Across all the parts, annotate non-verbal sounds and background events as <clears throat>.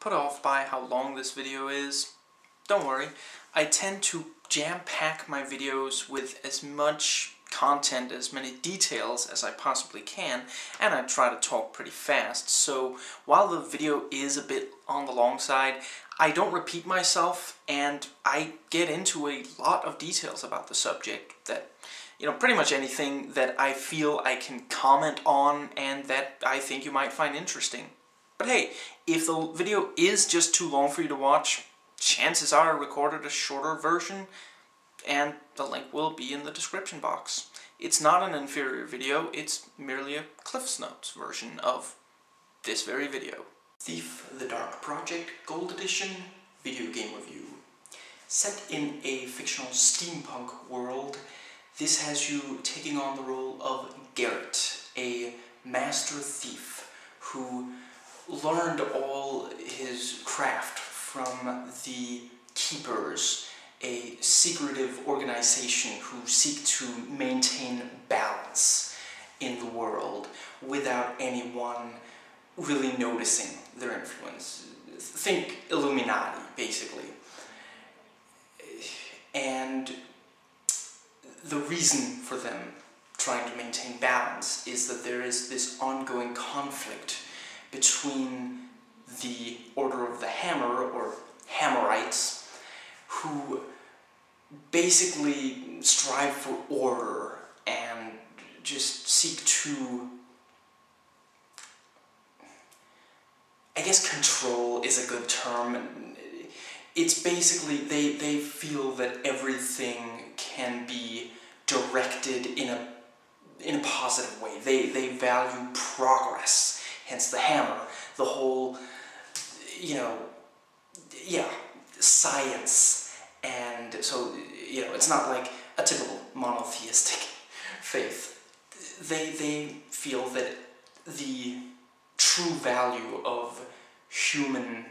put off by how long this video is, don't worry. I tend to jam-pack my videos with as much content, as many details as I possibly can, and I try to talk pretty fast. So while the video is a bit on the long side, I don't repeat myself, and I get into a lot of details about the subject that, you know, pretty much anything that I feel I can comment on and that I think you might find interesting. But hey, if the video is just too long for you to watch, chances are I recorded a shorter version and the link will be in the description box. It's not an inferior video, it's merely a Cliff's Notes version of this very video. Thief the Dark Project Gold Edition Video Game Review. Set in a fictional steampunk world, this has you taking on the role of Garrett, a master thief who learned all his craft from the Keepers, a secretive organization who seek to maintain balance in the world without anyone really noticing their influence. Think Illuminati, basically. And the reason for them trying to maintain balance is that there is this ongoing conflict between the Order of the Hammer, or Hammerites, who basically strive for order and just seek to I guess control is a good term. It's basically, they, they feel that everything can be directed in a, in a positive way. They, they value progress, hence the hammer, the whole, you know, yeah, science. And so, you know, it's not like a typical monotheistic <laughs> faith. They, they feel that the true value of human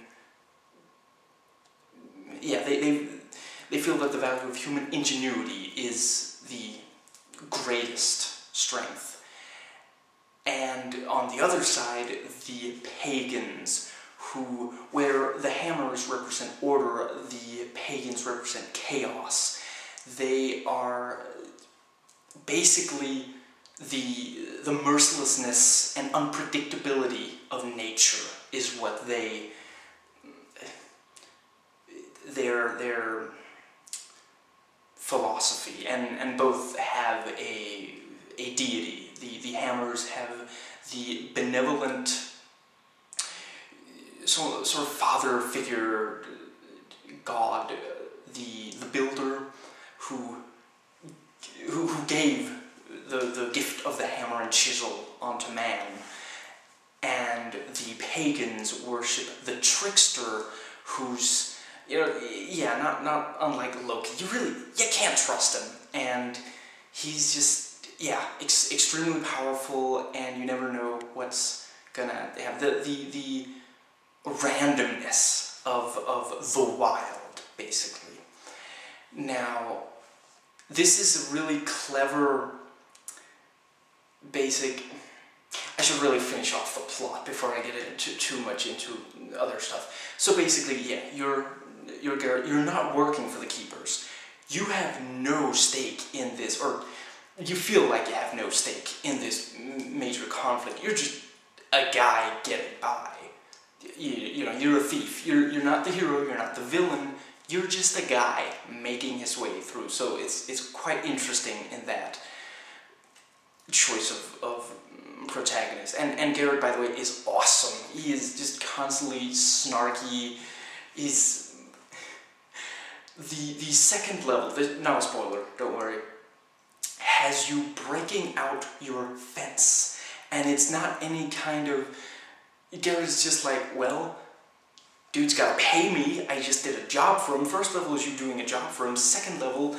yeah they, they they feel that the value of human ingenuity is the greatest strength and on the other side the pagans who where the hammers represent order the pagans represent chaos they are basically the, the mercilessness and unpredictability of nature is what they, their, their philosophy, and, and both have a, a deity. The, the hammers have the benevolent, so, sort of father figure god, the, the builder who, who, who gave the, the gift of the hammer and chisel onto man. And the pagans worship the trickster who's, you know, yeah, not, not unlike Loki. You really, you can't trust him. And he's just, yeah, ex extremely powerful and you never know what's gonna have. The, the, the randomness of, of the wild, basically. Now, this is a really clever basic... I should really finish off the plot before I get into too much into other stuff. So basically, yeah, you're, you're, you're not working for the Keepers. You have no stake in this, or you feel like you have no stake in this major conflict. You're just a guy getting by. You, you know, you're a thief. You're, you're not the hero, you're not the villain. You're just a guy making his way through. So it's, it's quite interesting in that choice of, of protagonist. And, and Garrett, by the way, is awesome. He is just constantly snarky. He's... The, the second level, the, not a spoiler, don't worry, has you breaking out your fence. And it's not any kind of... Is just like, well, dude's gotta pay me, I just did a job for him. First level is you doing a job for him. Second level,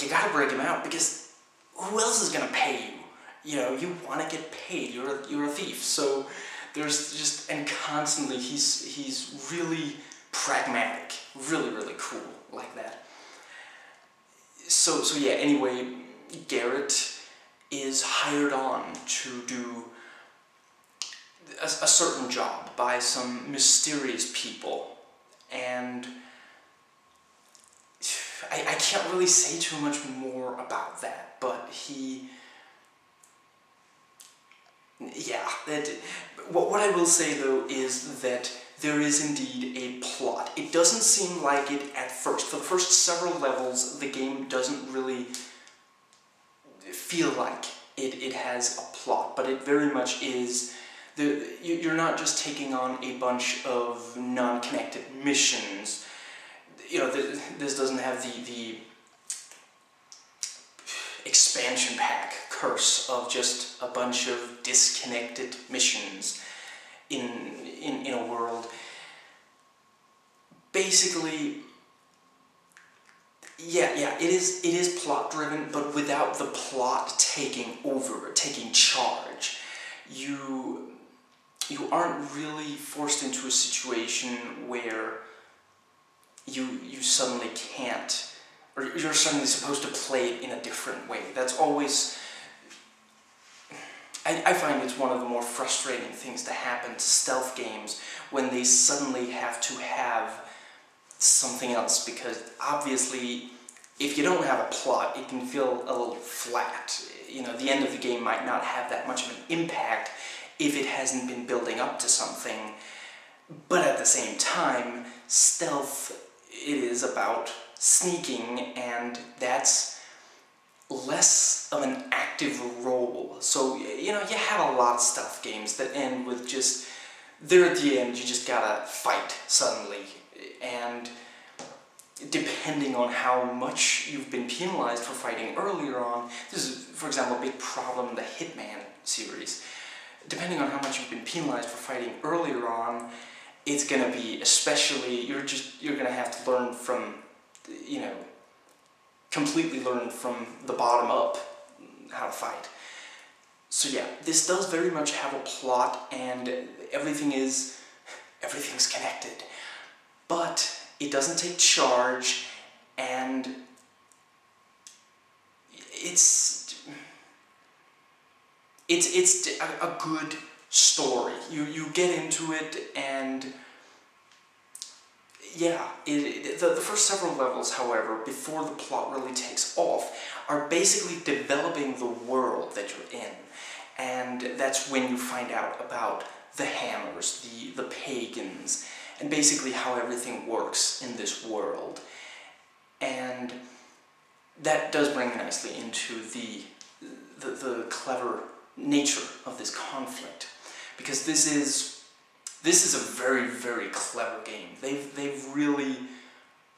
you gotta break him out because who else is gonna pay you? you know, you want to get paid. You're a, you're a thief. So there's just and constantly he's he's really pragmatic, really really cool like that. So so yeah. Anyway, Garrett is hired on to do a, a certain job by some mysterious people and I, I can't really say too much more about that, but he yeah, that, what, what I will say though is that there is indeed a plot. It doesn't seem like it at first. For the first several levels, the game doesn't really feel like it, it has a plot, but it very much is. The, you're not just taking on a bunch of non-connected missions. You know, this doesn't have the, the expansion pack curse of just a bunch of disconnected missions in, in, in a world. Basically, yeah, yeah, it is it is plot driven, but without the plot taking over, taking charge. You you aren't really forced into a situation where you you suddenly can't or you're suddenly supposed to play it in a different way. That's always I, I find it's one of the more frustrating things to happen to stealth games when they suddenly have to have something else because obviously if you don't have a plot it can feel a little flat. You know, the end of the game might not have that much of an impact if it hasn't been building up to something. But at the same time, stealth it is about sneaking and that's less of an active role. So, you know, you have a lot of stealth games that end with just, there at the end, you just gotta fight suddenly. And depending on how much you've been penalized for fighting earlier on, this is, for example, a big problem in the Hitman series. Depending on how much you've been penalized for fighting earlier on, it's gonna be especially, you're just, you're gonna have to learn from, you know, completely learn from the bottom up how to fight. So yeah, this does very much have a plot and everything is, everything's connected. But it doesn't take charge and it's, it's, it's a, good story. You, you get into it and yeah, it, it, the, the first several levels, however, before the plot really takes off, are basically developing the world that you're in. And that's when you find out about the hammers, the, the pagans, and basically how everything works in this world. And that does bring nicely into the, the, the clever nature of this conflict. Because this is this is a very, very clever game. They've, they've really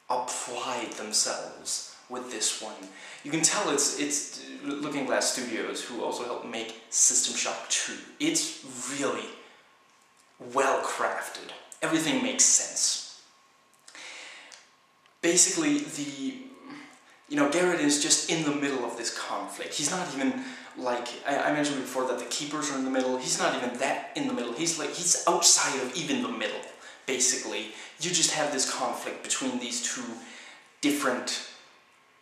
applied themselves with this one. You can tell it's, it's Looking Glass Studios, who also helped make System Shock 2. It's really well crafted. Everything makes sense. Basically, the you know, Garrett is just in the middle of this conflict. He's not even like I, I, mentioned before that the keepers are in the middle. He's not even that in the middle. He's like he's outside of even the middle. Basically, you just have this conflict between these two different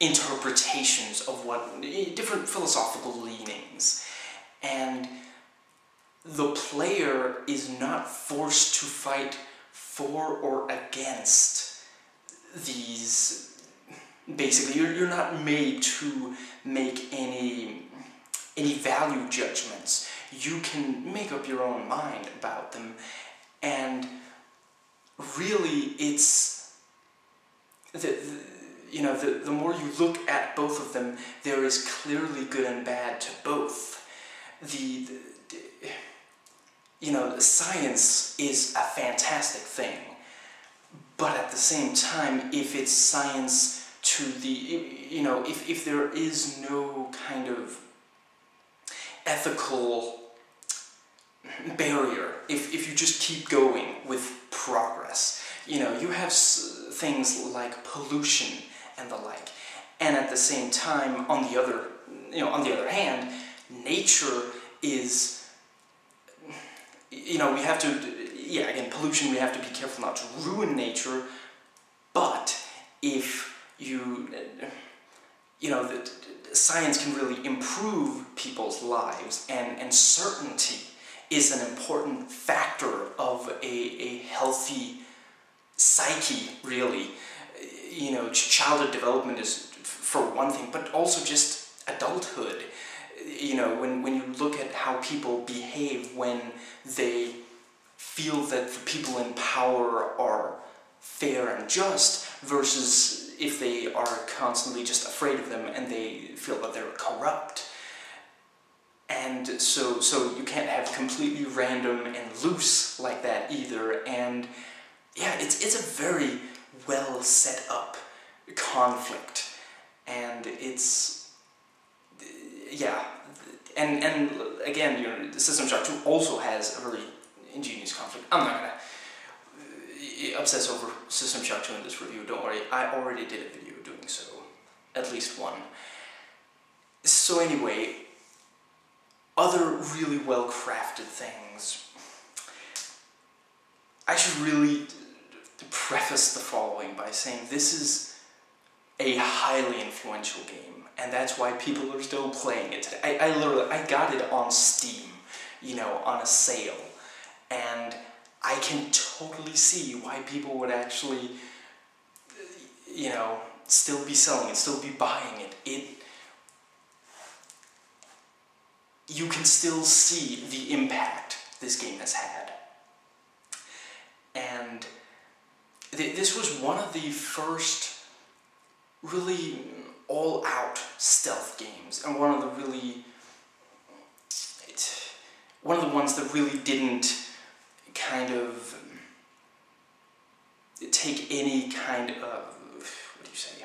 interpretations of what different philosophical leanings, and the player is not forced to fight for or against these basically you're, you're not made to make any any value judgments. You can make up your own mind about them. And really it's the, the you know the, the more you look at both of them there is clearly good and bad to both. The, the you know science is a fantastic thing but at the same time if it's science to the, you know, if, if there is no kind of ethical barrier, if, if you just keep going with progress, you know, you have things like pollution and the like, and at the same time, on the other, you know, on the other hand, nature is, you know, we have to, yeah, again, pollution, we have to be careful not to ruin nature, but if you, you know, that science can really improve people's lives, and, and certainty is an important factor of a, a healthy psyche, really. You know, childhood development is for one thing, but also just adulthood. You know, when, when you look at how people behave when they feel that the people in power are fair and just versus if they are constantly just afraid of them and they feel that they're corrupt. And so, so you can't have completely random and loose like that either. And yeah, it's, it's a very well set up conflict. And it's, yeah, and, and again, you know, System Shock 2 also has a really ingenious conflict. I'm not gonna uh, obsess over System Shock 2 in this review, don't worry. I already did a video doing so. At least one. So anyway, other really well crafted things. I should really preface the following by saying this is a highly influential game, and that's why people are still playing it today. I, I literally, I got it on Steam, you know, on a sale, and I can totally see why people would actually, you know, still be selling it, still be buying it. It you can still see the impact this game has had. And th this was one of the first really all-out stealth games, and one of the really one of the ones that really didn't kind of take any kind of what do you say?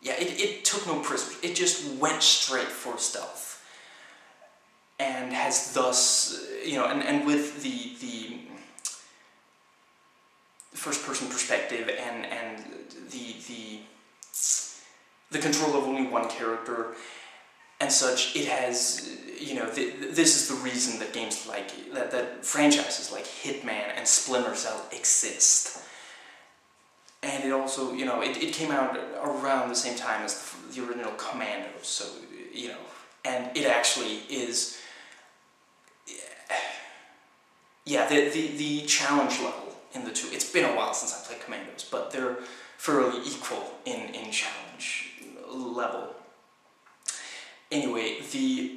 Yeah, it, it took no prisoners. It just went straight for stealth and has thus, you know, and, and with the, the first person perspective and, and the, the, the control of only one character and such, it has, you know, the, this is the reason that games like, that, that franchises like Hitman and Splinter Cell exist. And it also, you know, it, it came out around the same time as the, the original Commando, so, you know, and it actually is yeah, the, the, the challenge level in the two, it's been a while since I played Commandos, but they're fairly equal in, in challenge level. Anyway, the...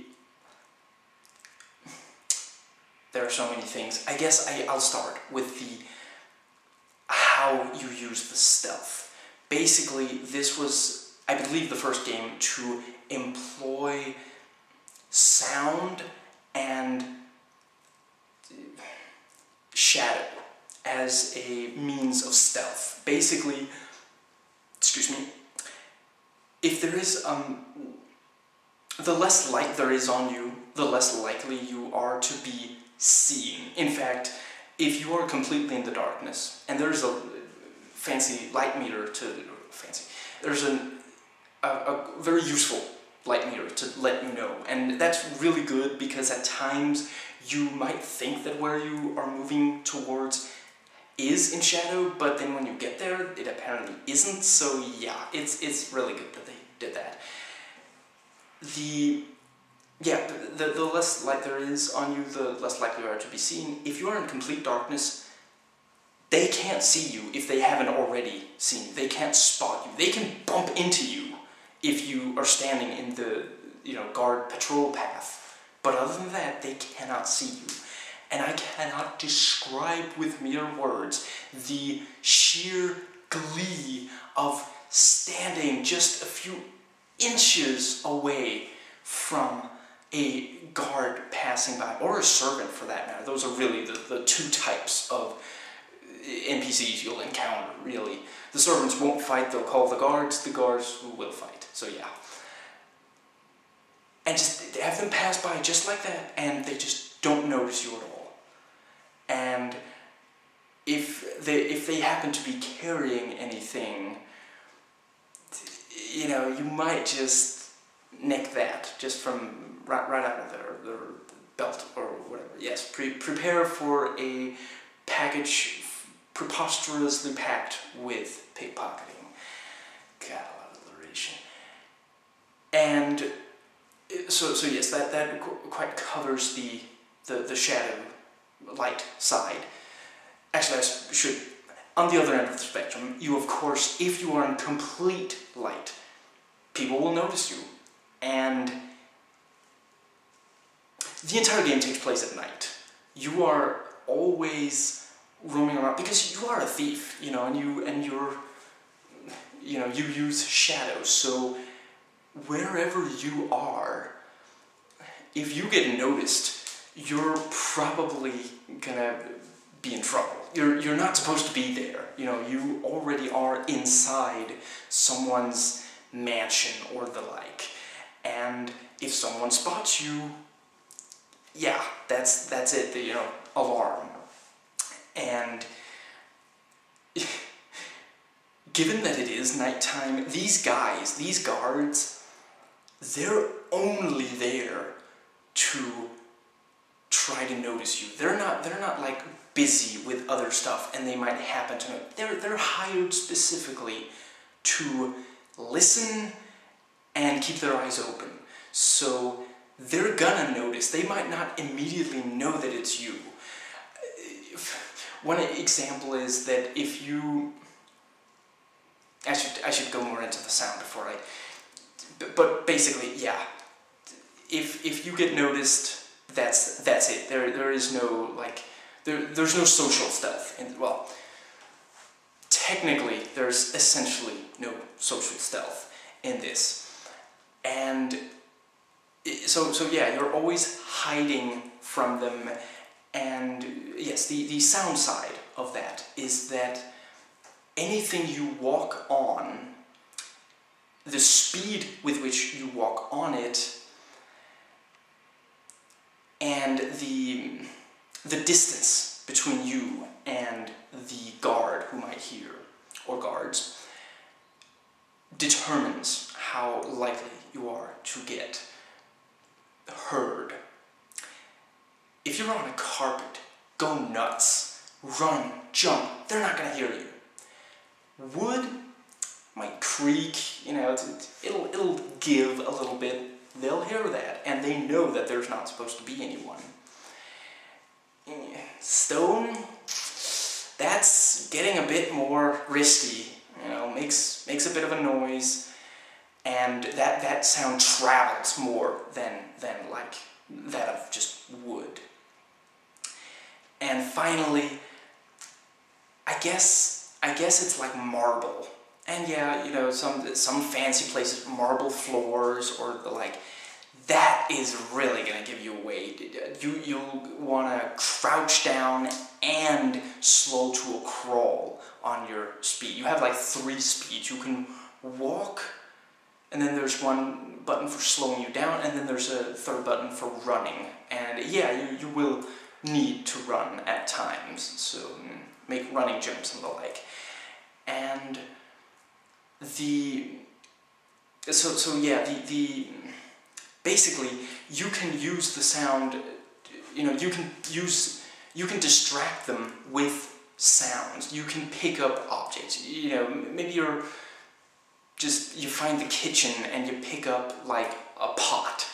There are so many things. I guess I, I'll start with the how you use the stealth. Basically, this was, I believe, the first game to employ sound and shadow as a means of stealth. Basically, excuse me, if there is, um, the less light there is on you, the less likely you are to be seen. In fact, if you are completely in the darkness, and there's a fancy light meter to, fancy, there's an, a, a very useful light meter to let you know. And that's really good because at times you might think that where you are moving towards is in shadow, but then when you get there, it apparently isn't, so yeah, it's, it's really good did that. The, yeah, the, the less light there is on you, the less likely you are to be seen. If you are in complete darkness, they can't see you if they haven't already seen you. They can't spot you. They can bump into you if you are standing in the, you know, guard patrol path but other than that, they cannot see you. And I cannot describe with mere words the sheer glee of standing just a few inches away from a guard passing by, or a servant for that matter. Those are really the, the two types of NPCs you'll encounter, really. The servants won't fight, they'll call the guards, the guards will fight. So yeah and just have them pass by just like that, and they just don't notice you at all. And if they if they happen to be carrying anything, you know, you might just nick that just from right, right out of their, their belt or whatever. Yes, pre prepare for a package preposterously packed with pickpocketing. God, a lot of alliteration. And so, so yes, that, that quite covers the, the, the shadow light side. Actually, I should on the other end of the spectrum, you of course, if you are in complete light, people will notice you. And the entire game takes place at night. You are always roaming around because you are a thief, you know, and you and you're you know, you use shadows. So wherever you are, if you get noticed, you're probably gonna be in trouble. You're, you're not supposed to be there. You know, you already are inside someone's mansion or the like. And if someone spots you, yeah, that's, that's it, you know, alarm. And <laughs> given that it is nighttime, these guys, these guards, they're only there to try to notice you. They're not they're not like busy with other stuff and they might happen to know. They're they're hired specifically to listen and keep their eyes open. So they're gonna notice. They might not immediately know that it's you. One example is that if you I should I should go more into the sound before I but basically, yeah. If if you get noticed that's that's it. There there is no like there there's no social stuff. In, well, technically, there's essentially no social stealth in this, and so so yeah, you're always hiding from them. And yes, the the sound side of that is that anything you walk on, the speed with which you walk on it and the, the distance between you and the guard who might hear, or guards, determines how likely you are to get heard. If you're on a carpet, go nuts, run, jump, they're not to hear you. Wood might creak, you know, it'll, it'll give a little bit, they'll hear that, and they know that there's not supposed to be anyone. Stone, that's getting a bit more risky, you know, makes, makes a bit of a noise, and that, that sound travels more than, than like that of just wood. And finally, I guess, I guess it's like marble. And yeah, you know, some some fancy places, marble floors or like, that is really to give you away. You, you'll want to crouch down and slow to a crawl on your speed. You have like three speeds. You can walk, and then there's one button for slowing you down, and then there's a third button for running. And yeah, you, you will need to run at times, so mm, make running jumps and the like. And the so so yeah the the basically you can use the sound you know you can use you can distract them with sounds. You can pick up objects. You know maybe you're just you find the kitchen and you pick up like a pot.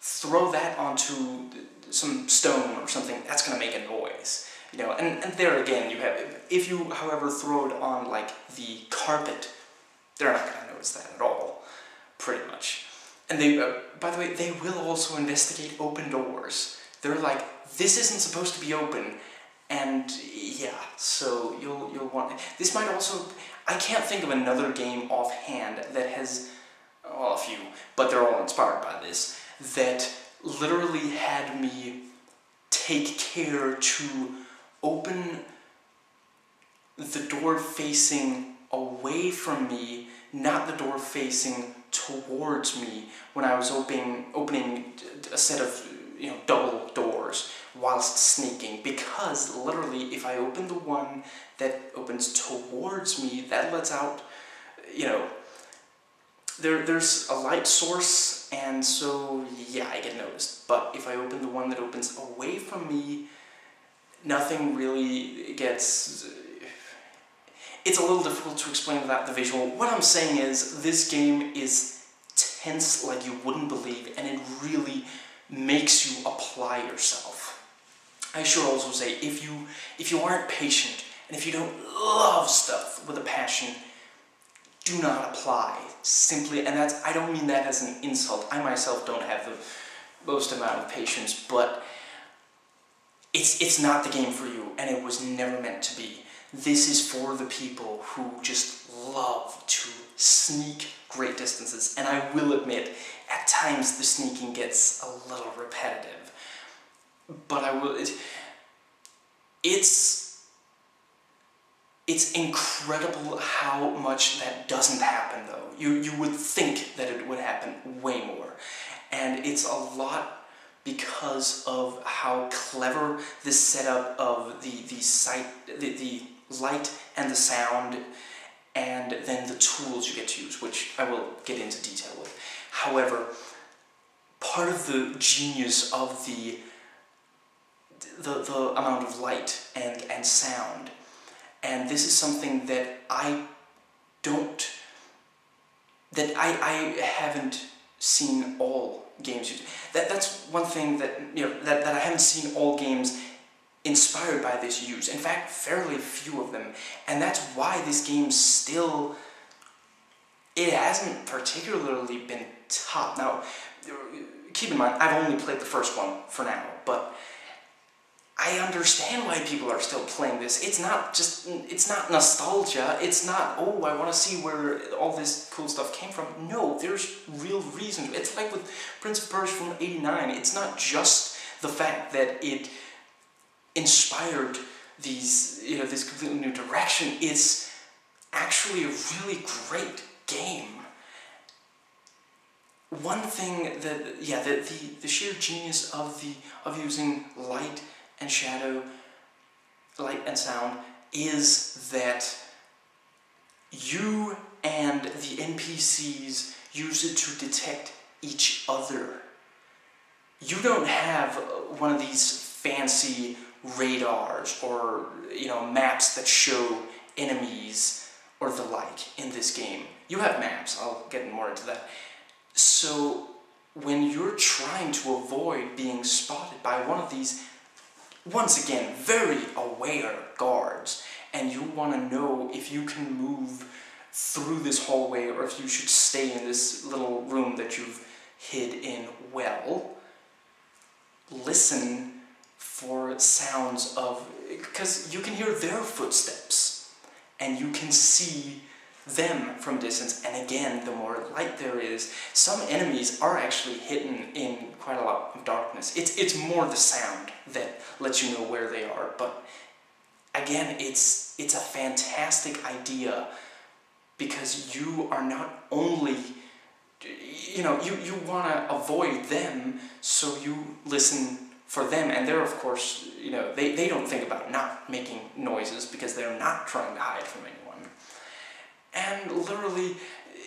Throw that onto some stone or something. That's to make a noise you know? And, and there again you have if you however throw it on like the carpet they're not to notice that at all, pretty much. And they, uh, by the way, they will also investigate open doors. They're like, this isn't supposed to be open, and yeah, so you'll you'll want. This might also. I can't think of another game offhand that has, well, a few, but they're all inspired by this. That literally had me take care to open the door facing away from me, not the door facing towards me when I was opening, opening a set of you know double doors whilst sneaking because literally if I open the one that opens towards me that lets out you know there there's a light source and so yeah I get noticed but if I open the one that opens away from me nothing really gets it's a little difficult to explain without the visual. What I'm saying is, this game is tense like you wouldn't believe, and it really makes you apply yourself. I should also say, if you if you aren't patient And if you don't love stuff with a passion, do not apply. Simply, and that's, I don't mean that as an insult. I myself don't have the most amount of patience, but it's, it's not the game for you, and it was never meant to be. This is for the people who just love to sneak great distances, and I will admit, at times the sneaking gets a little repetitive. But I will, it, it's it's incredible how much that doesn't happen though. You, you would think that it would happen way more. And it's a lot because of how clever this setup of the, the, sight, the, the light and the sound and then the tools you get to use, which I will get into detail with. However, part of the genius of the the, the amount of light and, and sound and this is something that I don't, that I, I haven't seen all games use. That, that's one thing that, you know, that, that I haven't seen all games inspired by this use. In fact, fairly few of them. And that's why this game still, it hasn't particularly been top. Now, keep in mind, I've only played the first one for now, but I understand why people are still playing this. It's not just, it's not nostalgia. It's not, oh, I want to see where all this cool stuff came from. No, there's real reason. It's like with Prince of Persia from 89. It's not just the fact that it inspired these, you know, this completely new direction. It's actually a really great game. One thing that, yeah, the, the, the sheer genius of the, of using light and shadow, light and sound, is that you and the NPCs use it to detect each other. You don't have uh, one of these fancy radars or you know maps that show enemies or the like in this game. You have maps, I'll get more into that. So when you're trying to avoid being spotted by one of these once again, very aware guards, and you want to know if you can move through this hallway or if you should stay in this little room that you've hid in well. Listen for sounds of, because you can hear their footsteps and you can see them from distance. And again, the more light there is, some enemies are actually hidden in quite a lot of darkness. It's, it's more the sound that lets you know where they are. But again, it's, it's a fantastic idea because you are not only, you know, you, you want to avoid them, so you listen for them. And they're, of course, you know, they, they don't think about not making noises because they're not trying to hide from anyone. And literally,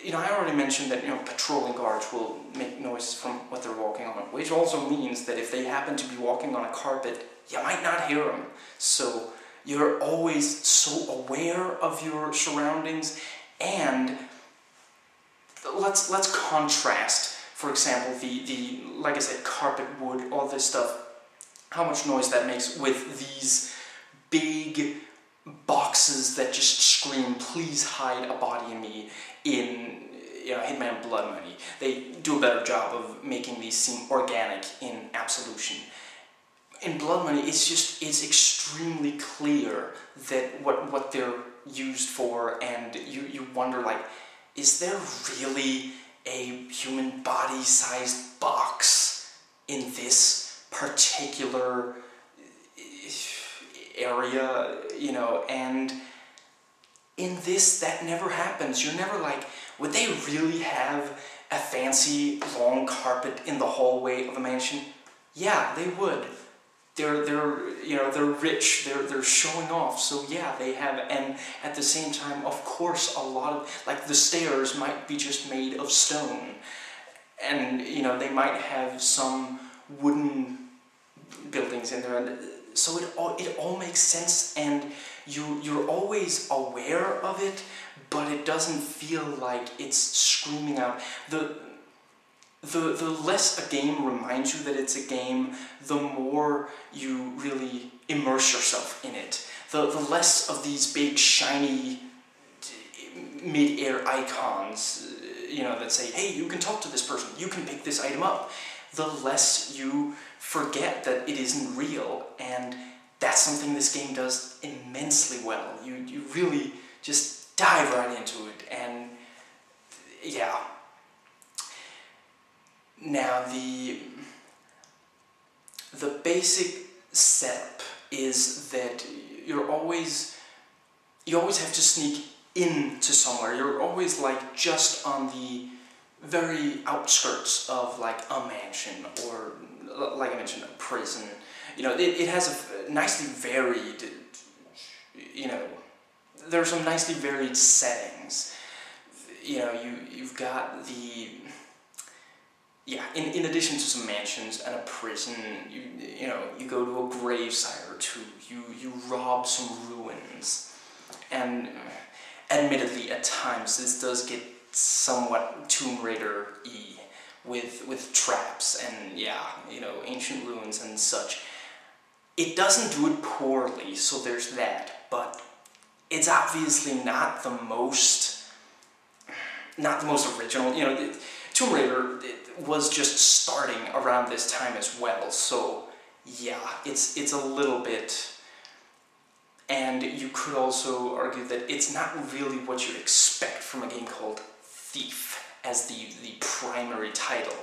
you know, I already mentioned that, you know, patrolling guards will make noises from what they're walking on, which also means that if they happen to be walking on a carpet, you might not hear them. So you're always so aware of your surroundings and let's let's contrast for example the the like I said carpet wood all this stuff how much noise that makes with these big boxes that just scream, please hide a body in me in you know, Hitman Blood Money. They do a better job of making these seem organic in Absolution. In Blood Money, it's just, it's extremely clear that what, what they're used for and you, you wonder like, is there really a human body-sized box in this particular area, you know, and in this, that never happens. You're never like, would they really have a fancy long carpet in the hallway of a mansion? Yeah, they would. They're, they're, you know, they're rich, they're, they're showing off, so yeah, they have, and at the same time, of course, a lot of, like, the stairs might be just made of stone, and, you know, they might have some wooden buildings in there, and so it all, it all makes sense and you, you're always aware of it, but it doesn't feel like it's screaming out. The, the, the less a game reminds you that it's a game, the more you really immerse yourself in it. the, the less of these big shiny mid-air icons, you know, that say, hey, you can talk to this person, you can pick this item up, the less you forget that it isn't real, and that's something this game does immensely well. You, you really just dive right into it, and yeah. Now, the, the basic setup is that you're always, you always have to sneak into somewhere. You're always like just on the very outskirts of like a mansion or like I mentioned, a prison. You know, it, it has a nicely varied, you know, there are some nicely varied settings. You know, you, you've got the, yeah, in, in addition to some mansions and a prison, you, you know, you go to a gravesite or two, you, you rob some ruins. And admittedly, at times, this does get somewhat Tomb Raider-y with, with traps and, yeah, you know, ancient ruins and such. It doesn't do it poorly, so there's that, but it's obviously not the most, not the most original, you know, Tomb Raider was just starting around this time as well, so yeah, it's, it's a little bit, and you could also argue that it's not really what you'd expect from a game called Thief as the, the primary title.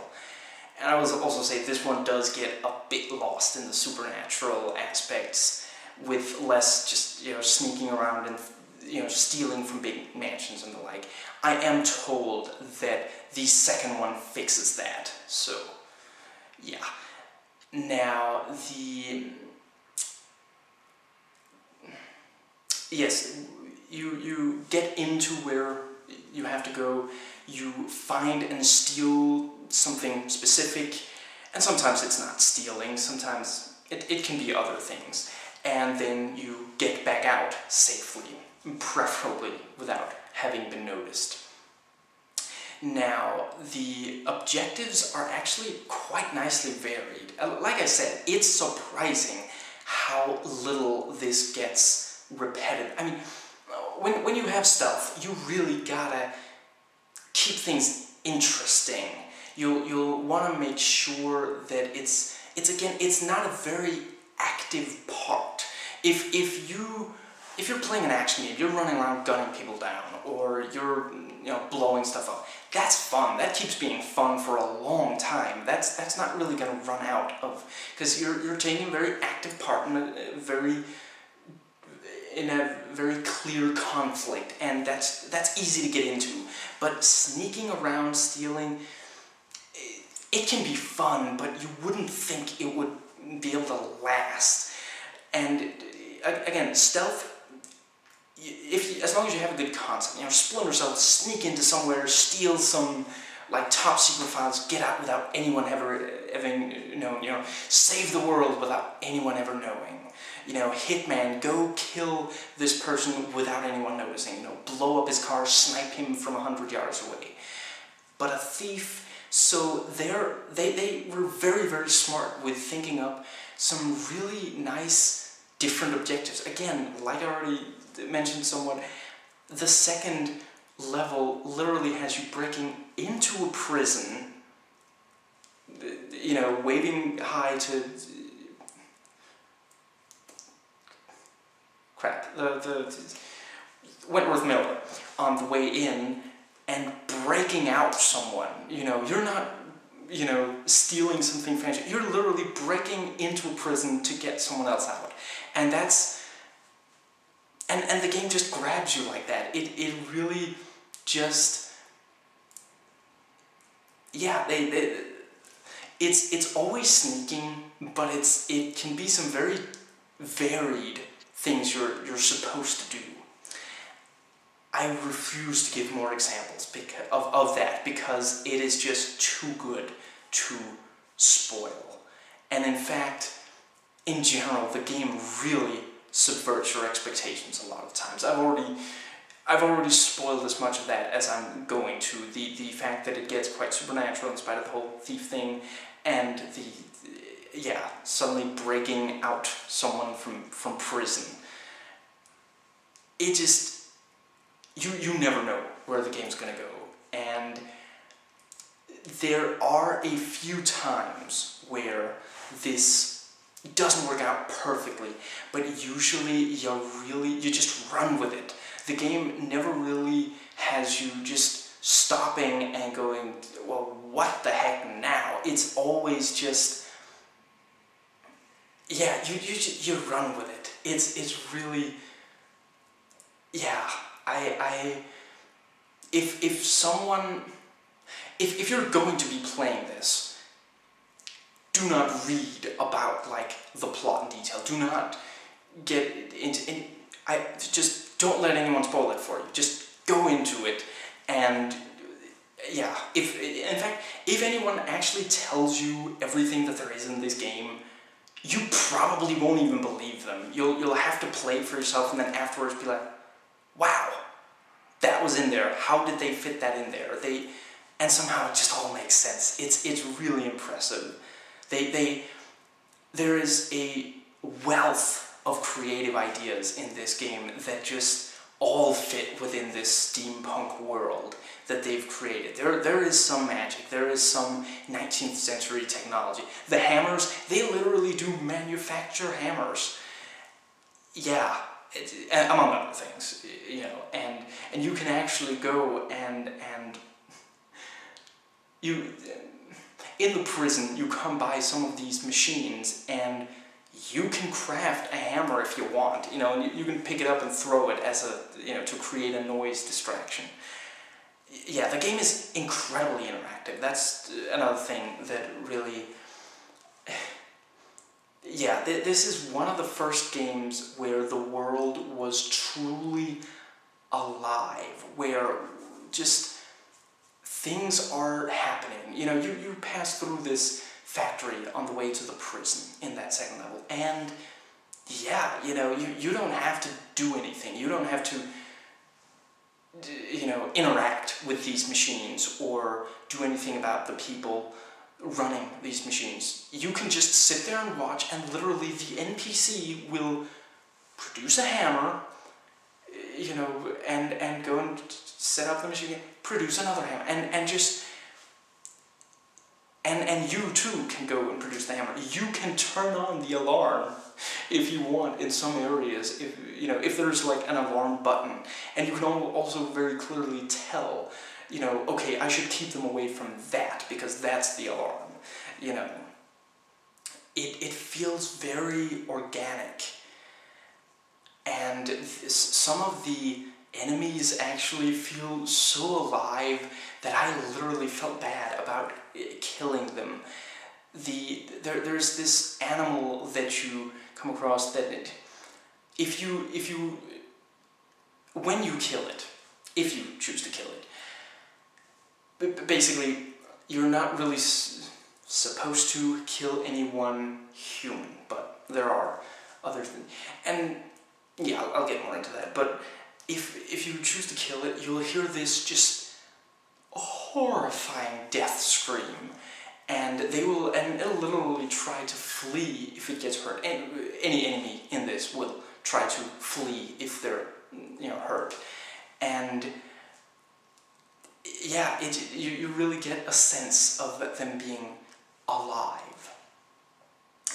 And I would also say this one does get a bit lost in the supernatural aspects with less just, you know, sneaking around and, you know, stealing from big mansions and the like. I am told that the second one fixes that, so, yeah. Now, the... Yes, you, you get into where you have to go you find and steal something specific, and sometimes it's not stealing, sometimes it, it can be other things, and then you get back out safely, preferably without having been noticed. Now, the objectives are actually quite nicely varied. Uh, like I said, it's surprising how little this gets repetitive. I mean, when, when you have stealth, you really gotta keep things interesting. You'll, you'll want to make sure that it's, it's again, it's not a very active part. If, if you, if you're playing an action game, you're running around gunning people down, or you're, you know, blowing stuff up, that's fun. That keeps being fun for a long time. That's, that's not really going to run out of, because you're, you're taking a very active part in a, a very, in a very clear conflict, and that's, that's easy to get into. But sneaking around, stealing, it can be fun, but you wouldn't think it would be able to last. And again, stealth, if you, as long as you have a good concept, you know, Splinter Cell, sneak into somewhere, steal some like top secret files, get out without anyone ever having known, you know, save the world without anyone ever knowing. You know, Hitman, go kill this person without anyone noticing, you know, blow up his car, snipe him from a hundred yards away. But a thief, so they're, they, they were very, very smart with thinking up some really nice different objectives. Again, like I already mentioned somewhat, the second level literally has you breaking into a prison, you know, waving high to crap, the, the Wentworth Miller on the way in and breaking out someone. You know, you're not, you know, stealing something fancy. You're literally breaking into a prison to get someone else out. And that's, and, and the game just grabs you like that. It, it really just, yeah, they, they, it's, it's always sneaking, but it's, it can be some very varied things you're, you're supposed to do. I refuse to give more examples because of, of that because it is just too good to spoil. And in fact, in general, the game really subverts your expectations a lot of times. I've already I've already spoiled as much of that as I'm going to. The the fact that it gets quite supernatural in spite of the whole thief thing and the yeah, suddenly breaking out someone from, from prison. It just you you never know where the game's gonna go, and there are a few times where this doesn't work out perfectly, but usually you really you just run with it. The game never really has you just stopping and going, well, what the heck now? It's always just yeah, you you you run with it. It's it's really yeah. I I if if someone if if you're going to be playing this, do not read about like the plot in detail. Do not get into in, I just don't let anyone spoil it for you. Just go into it and yeah, if in fact if anyone actually tells you everything that there is in this game, you probably won't even believe them. You'll you'll have to play for yourself and then afterwards be like, wow, that was in there. How did they fit that in there? They and somehow it just all makes sense. It's it's really impressive. They they there is a wealth of creative ideas in this game that just all fit within this steampunk world that they've created. There, there is some magic, there is some 19th century technology. The hammers, they literally do manufacture hammers. Yeah, among other things, you know, and, and you can actually go and, and you, in the prison, you come by some of these machines and you can craft a hammer if you want, you know, and you, you can pick it up and throw it as a, you know, to create a noise distraction. Yeah, the game is incredibly interactive. That's another thing that really... Yeah, th this is one of the first games where the world was truly alive, where just things are happening. You know, you, you pass through this factory on the way to the prison in that second level. And yeah, you know, you, you don't have to do anything. You don't have to, you know, interact with these machines or do anything about the people running these machines. You can just sit there and watch and literally the NPC will produce a hammer, you know, and, and go and set up the machine, produce another hammer, and, and just and, and you too can go and produce the hammer. You can turn on the alarm if you want in some areas, if, you know, if there's like an alarm button. And you can also very clearly tell, you know, okay, I should keep them away from that because that's the alarm, you know. It, it feels very organic. And some of the enemies actually feel so alive that I literally felt bad about eh, killing them. The there, there's this animal that you come across that it, if you if you when you kill it, if you choose to kill it, basically you're not really supposed to kill anyone human, but there are other things. and yeah, I'll, I'll get more into that. But if, if you choose to kill it, you'll hear this just horrifying death scream. And they will, and it'll literally try to flee if it gets hurt. And any enemy in this will try to flee if they're, you know, hurt. And yeah, it, you, you really get a sense of them being alive.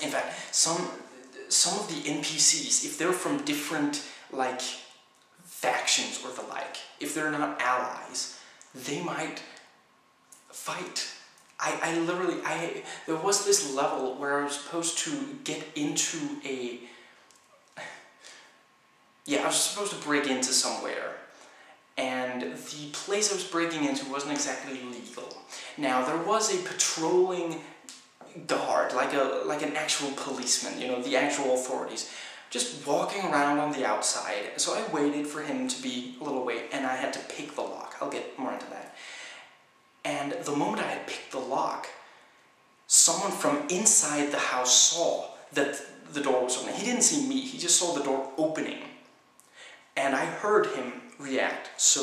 In fact, some some of the NPCs, if they're from different like factions or the like, if they're not allies, they might fight. I, I literally, I, there was this level where I was supposed to get into a, <sighs> yeah, I was supposed to break into somewhere, and the place I was breaking into wasn't exactly legal. Now, there was a patrolling guard, like a like an actual policeman, you know, the actual authorities, just walking around on the outside. So I waited for him to be a little wait, and I had to pick the lock. I'll get more into that. And the moment I had picked the lock, someone from inside the house saw that the door was open. He didn't see me, he just saw the door opening. And I heard him react so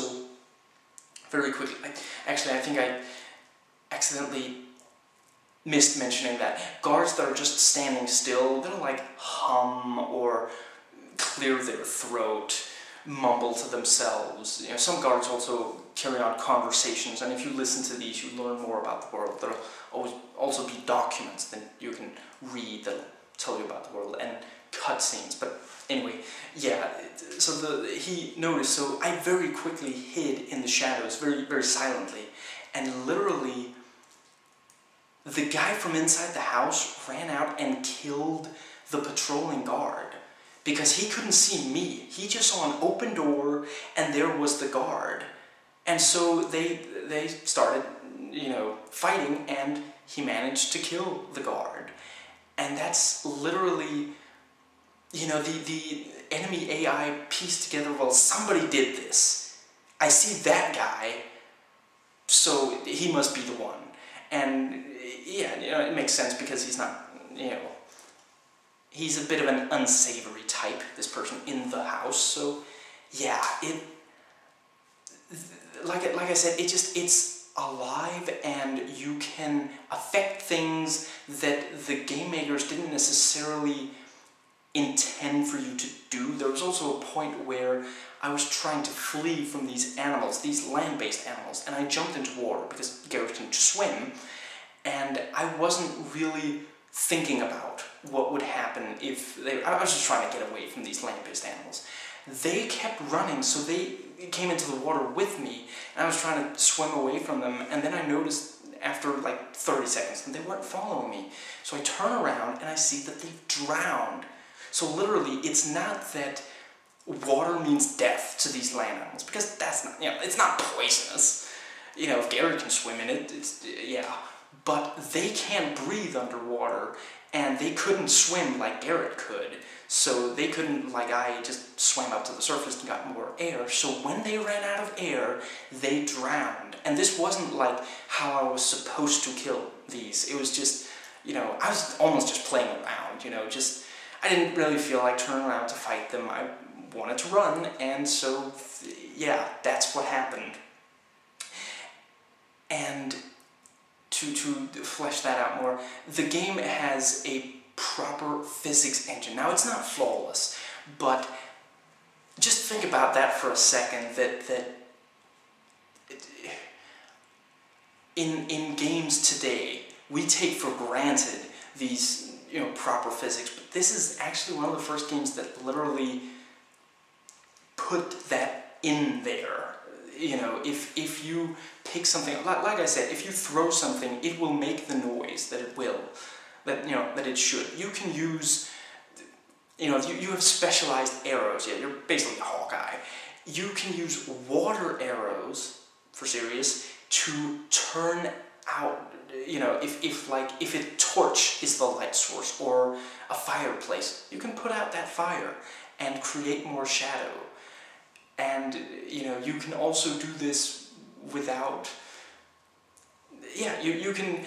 very quickly. Actually, I think I accidentally missed mentioning that. Guards that are just standing still, they don't like hum or clear their throat, mumble to themselves. You know, some guards also carry on conversations, and if you listen to these, you learn more about the world. There'll always also be documents that you can read that'll tell you about the world, and cutscenes. But anyway, yeah. So the he noticed. So I very quickly hid in the shadows, very very silently, and literally. The guy from inside the house ran out and killed the patrolling guard because he couldn't see me. He just saw an open door and there was the guard. And so they they started, you know, fighting and he managed to kill the guard. And that's literally you know, the, the enemy AI pieced together, well, somebody did this. I see that guy, so he must be the one. And yeah, you know, it makes sense because he's not, you know, he's a bit of an unsavory type, this person in the house. So yeah, it, like, like I said, it just, it's alive and you can affect things that the game makers didn't necessarily intend for you to do. There was also a point where I was trying to flee from these animals, these land-based animals, and I jumped into water because Garrett can swim, and I wasn't really thinking about what would happen if they, I was just trying to get away from these land-based animals. They kept running, so they came into the water with me, and I was trying to swim away from them, and then I noticed after like 30 seconds that they weren't following me. So I turn around and I see that they've drowned. So literally, it's not that water means death to these land animals, because that's not, you know, it's not poisonous. You know, if Garrett can swim in it, it's, yeah. But they can't breathe underwater, and they couldn't swim like Garrett could. So they couldn't, like I, just swam up to the surface and got more air. So when they ran out of air, they drowned. And this wasn't like how I was supposed to kill these. It was just, you know, I was almost just playing around, you know, just I didn't really feel like turning around to fight them. I wanted to run, and so, yeah, that's what happened. And to, to flesh that out more, the game has a proper physics engine. Now, it's not flawless, but just think about that for a second, that, that in, in games today, we take for granted these you know, proper physics, this is actually one of the first games that literally put that in there. You know, if, if you pick something, like, like I said, if you throw something, it will make the noise that it will, that, you know, that it should. You can use, you know, you, you have specialized arrows, yeah, you're basically a Hawkeye. You can use water arrows, for serious, to turn out you know, if, if like, if a torch is the light source or a fireplace, you can put out that fire and create more shadow. And, you know, you can also do this without, yeah, you, you can,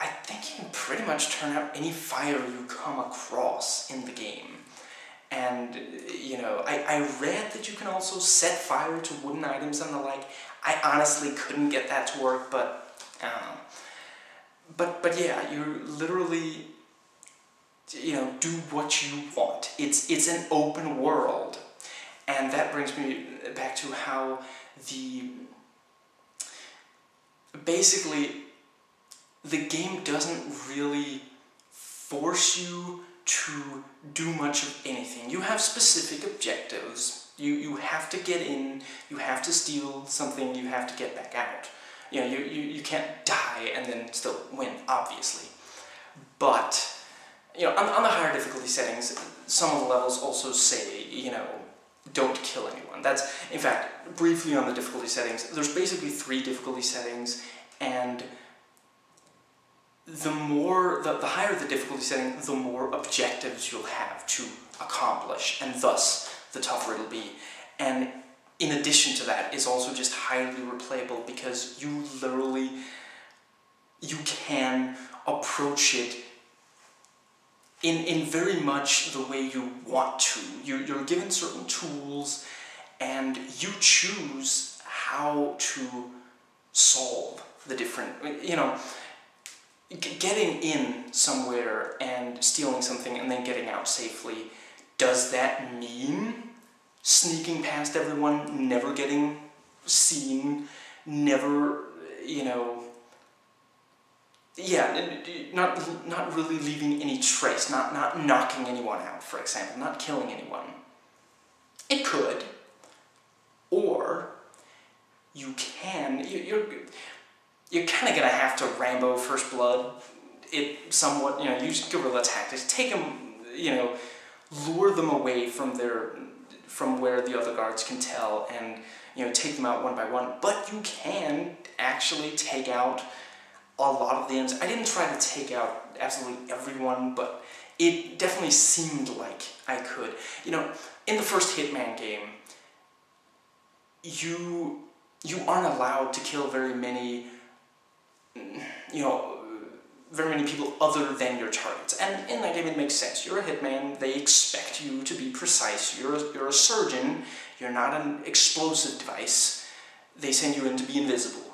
I think you can pretty much turn out any fire you come across in the game. And, you know, I, I read that you can also set fire to wooden items and the like. I honestly couldn't get that to work, but um, but but yeah, you literally you know do what you want. It's it's an open world, and that brings me back to how the basically the game doesn't really force you to do much of anything. You have specific objectives. You, you have to get in, you have to steal something, you have to get back out. You know, you, you, you can't die and then still win, obviously. But, you know, on, on the higher difficulty settings, some of the levels also say, you know, don't kill anyone. That's, in fact, briefly on the difficulty settings, there's basically three difficulty settings, and the more, the, the higher the difficulty setting, the more objectives you'll have to accomplish, and thus the tougher it'll be. And in addition to that, it's also just highly replayable because you literally you can approach it in, in very much the way you want to. You're, you're given certain tools and you choose how to solve the different, you know, getting in somewhere and stealing something and then getting out safely, does that mean sneaking past everyone, never getting seen, never, you know, yeah, not not really leaving any trace, not not knocking anyone out, for example, not killing anyone. It could, or you can. You're you're kind of gonna have to Rambo First Blood it somewhat. You know, use guerrilla tactics. Take them. You know, lure them away from their from where the other guards can tell, and you know, take them out one by one. But you can actually take out a lot of the enemies. I didn't try to take out absolutely everyone, but it definitely seemed like I could. You know, in the first Hitman game, you you aren't allowed to kill very many, you know, very many people other than your targets. And in that game it makes sense. You're a hitman, they expect you to be precise. You're a, you're a surgeon, you're not an explosive device. They send you in to be invisible.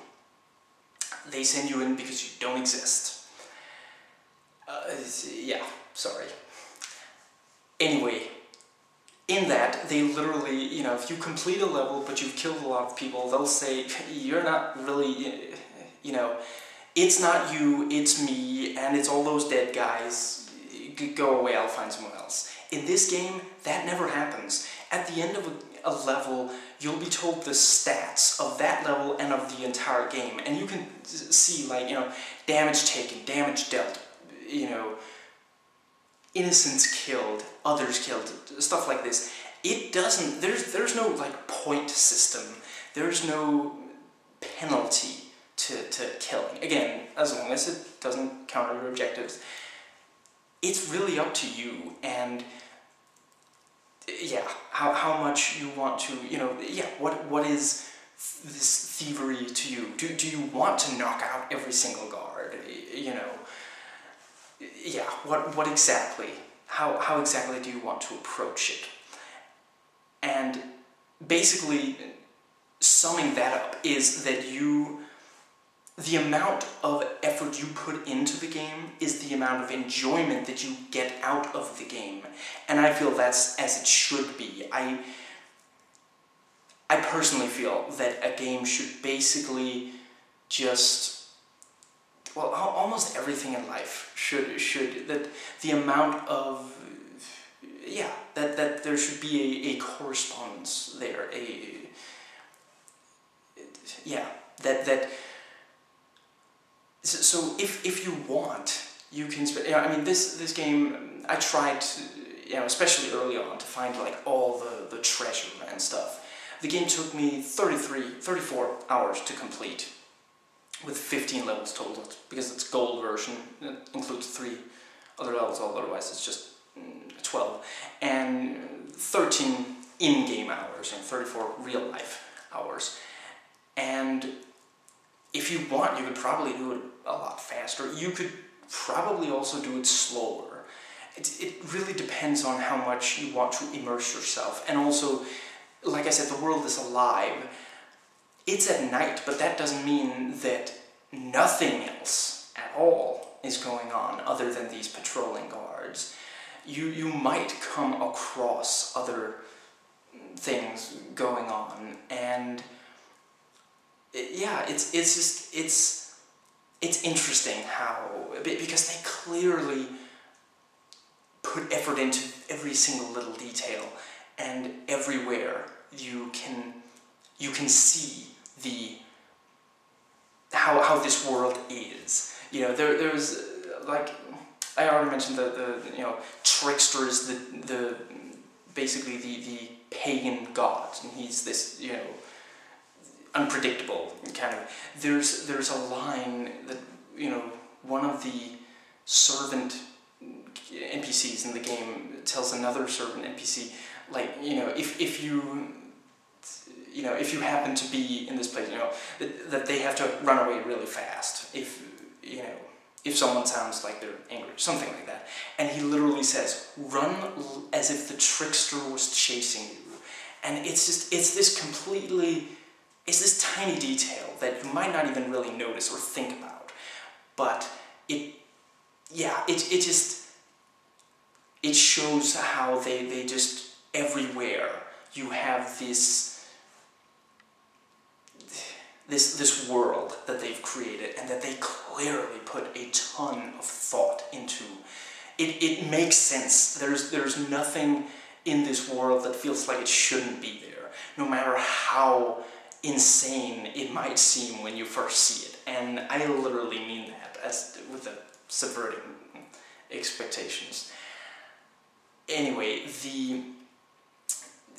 They send you in because you don't exist. Uh, yeah, sorry. Anyway, in that, they literally, you know, if you complete a level but you've killed a lot of people, they'll say, you're not really, you know, it's not you, it's me, and it's all those dead guys. Go away, I'll find someone else. In this game, that never happens. At the end of a, a level, you'll be told the stats of that level and of the entire game. And you can see, like, you know, damage taken, damage dealt, you know, innocents killed, others killed, stuff like this. It doesn't, there's, there's no, like, point system. There's no penalty to, to killing. Again, as long as it doesn't counter your objectives. It's really up to you, and yeah, how, how much you want to, you know, yeah, what what is this thievery to you? Do, do you want to knock out every single guard? You know, yeah, what, what exactly? How, how exactly do you want to approach it? And basically, summing that up is that you the amount of effort you put into the game is the amount of enjoyment that you get out of the game. And I feel that's as it should be. I I personally feel that a game should basically just well almost everything in life should should that the amount of yeah that that there should be a, a correspondence there a yeah that that so if, if you want, you can spend, you know, I mean, this, this game, I tried, to, you know, especially early on, to find like all the, the treasure and stuff. The game took me 33, 34 hours to complete, with 15 levels total, because it's gold version, it includes three other levels, otherwise it's just mm, 12, and 13 in-game hours, and 34 real-life hours. And if you want, you could probably do it a lot faster. You could probably also do it slower. It, it really depends on how much you want to immerse yourself. And also, like I said, the world is alive. It's at night, but that doesn't mean that nothing else at all is going on other than these patrolling guards. You, you might come across other things going on, and yeah, it's, it's just, it's, it's interesting how, because they clearly put effort into every single little detail and everywhere you can, you can see the, how, how this world is. You know, there, there's, uh, like, I already mentioned the, the you know, tricksters, the, the, basically the, the pagan god, and he's this, you know, unpredictable kind of. There's there's a line that you know one of the servant NPCs in the game tells another servant NPC like you know if if you you know if you happen to be in this place you know that, that they have to run away really fast if you know if someone sounds like they're angry something like that. And he literally says run as if the trickster was chasing you. And it's just it's this completely is this tiny detail that you might not even really notice or think about. But it, yeah, it, it just, it shows how they, they just everywhere you have this this this world that they've created and that they clearly put a ton of thought into. It, it makes sense. There's there's nothing in this world that feels like it shouldn't be there, no matter how insane it might seem when you first see it. And I literally mean that as with the subverting expectations. Anyway, the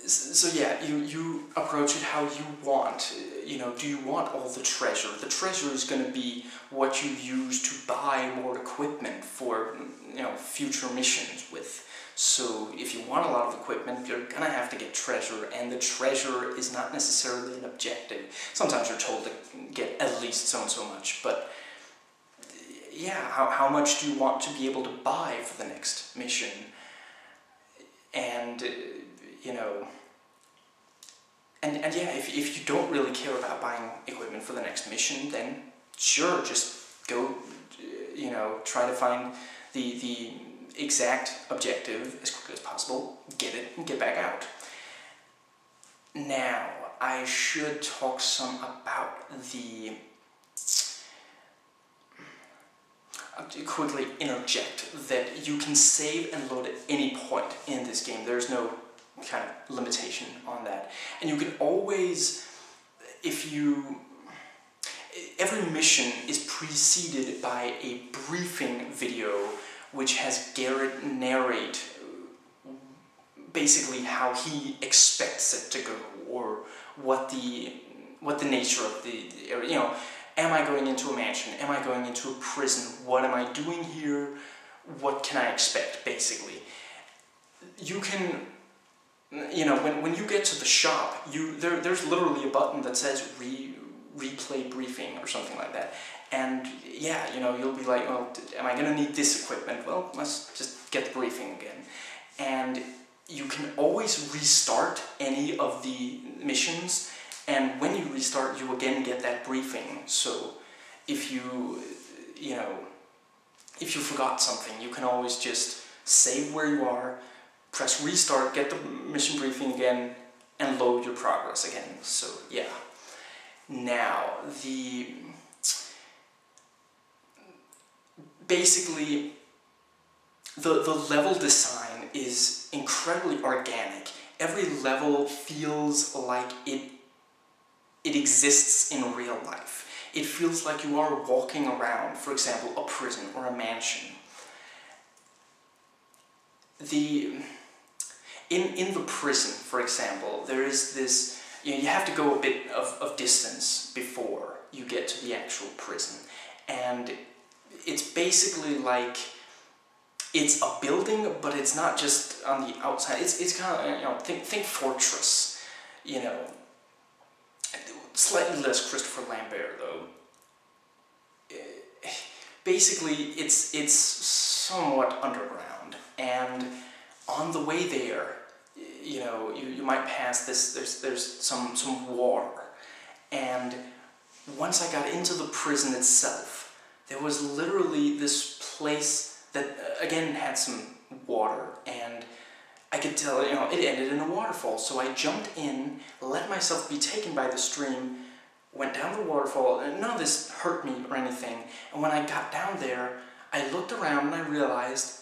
so yeah, you, you approach it how you want. You know, do you want all the treasure? The treasure is going to be what you use to buy more equipment for, you know, future missions with. So if you want a lot of equipment, you're going to have to get treasure, and the treasure is not necessarily an objective. Sometimes you're told to get at least so and so much, but yeah, how, how much do you want to be able to buy for the next mission? And you know, and, and yeah, if, if you don't really care about buying equipment for the next mission, then sure, just go, you know, try to find the, the exact objective as quickly as possible, get it, and get back out. Now, I should talk some about the quickly interject that you can save and load at any point in this game. There's no kind of limitation on that. And you can always, if you, every mission is preceded by a briefing video which has Garrett narrate basically how he expects it to go or what the what the nature of the you know am I going into a mansion? Am I going into a prison? What am I doing here? What can I expect basically? You can you know, when, when you get to the shop, you there, there's literally a button that says re, replay briefing or something like that. And yeah, you know, you'll be like, well, am I to need this equipment? Well, let's just get the briefing again. And you can always restart any of the missions, and when you restart, you again get that briefing. So if you, you know, if you forgot something, you can always just save where you are, press restart, get the mission briefing again, and load your progress again. So yeah. Now, the basically the, the level design is incredibly organic. Every level feels like it it exists in real life. It feels like you are walking around, for example, a prison or a mansion. The in, in the prison, for example, there is this, you, know, you have to go a bit of, of distance before you get to the actual prison. And it's basically like, it's a building, but it's not just on the outside. It's, it's kind of, you know, think, think fortress, you know. Slightly less Christopher Lambert, though. Eh, basically, it's, it's somewhat underground, and on the way there, you know, you, you might pass this, there's, there's some, some water. And once I got into the prison itself, there was literally this place that, uh, again, had some water. And I could tell, you know, it ended in a waterfall. So I jumped in, let myself be taken by the stream, went down the waterfall. And none of this hurt me or anything. And when I got down there, I looked around and I realized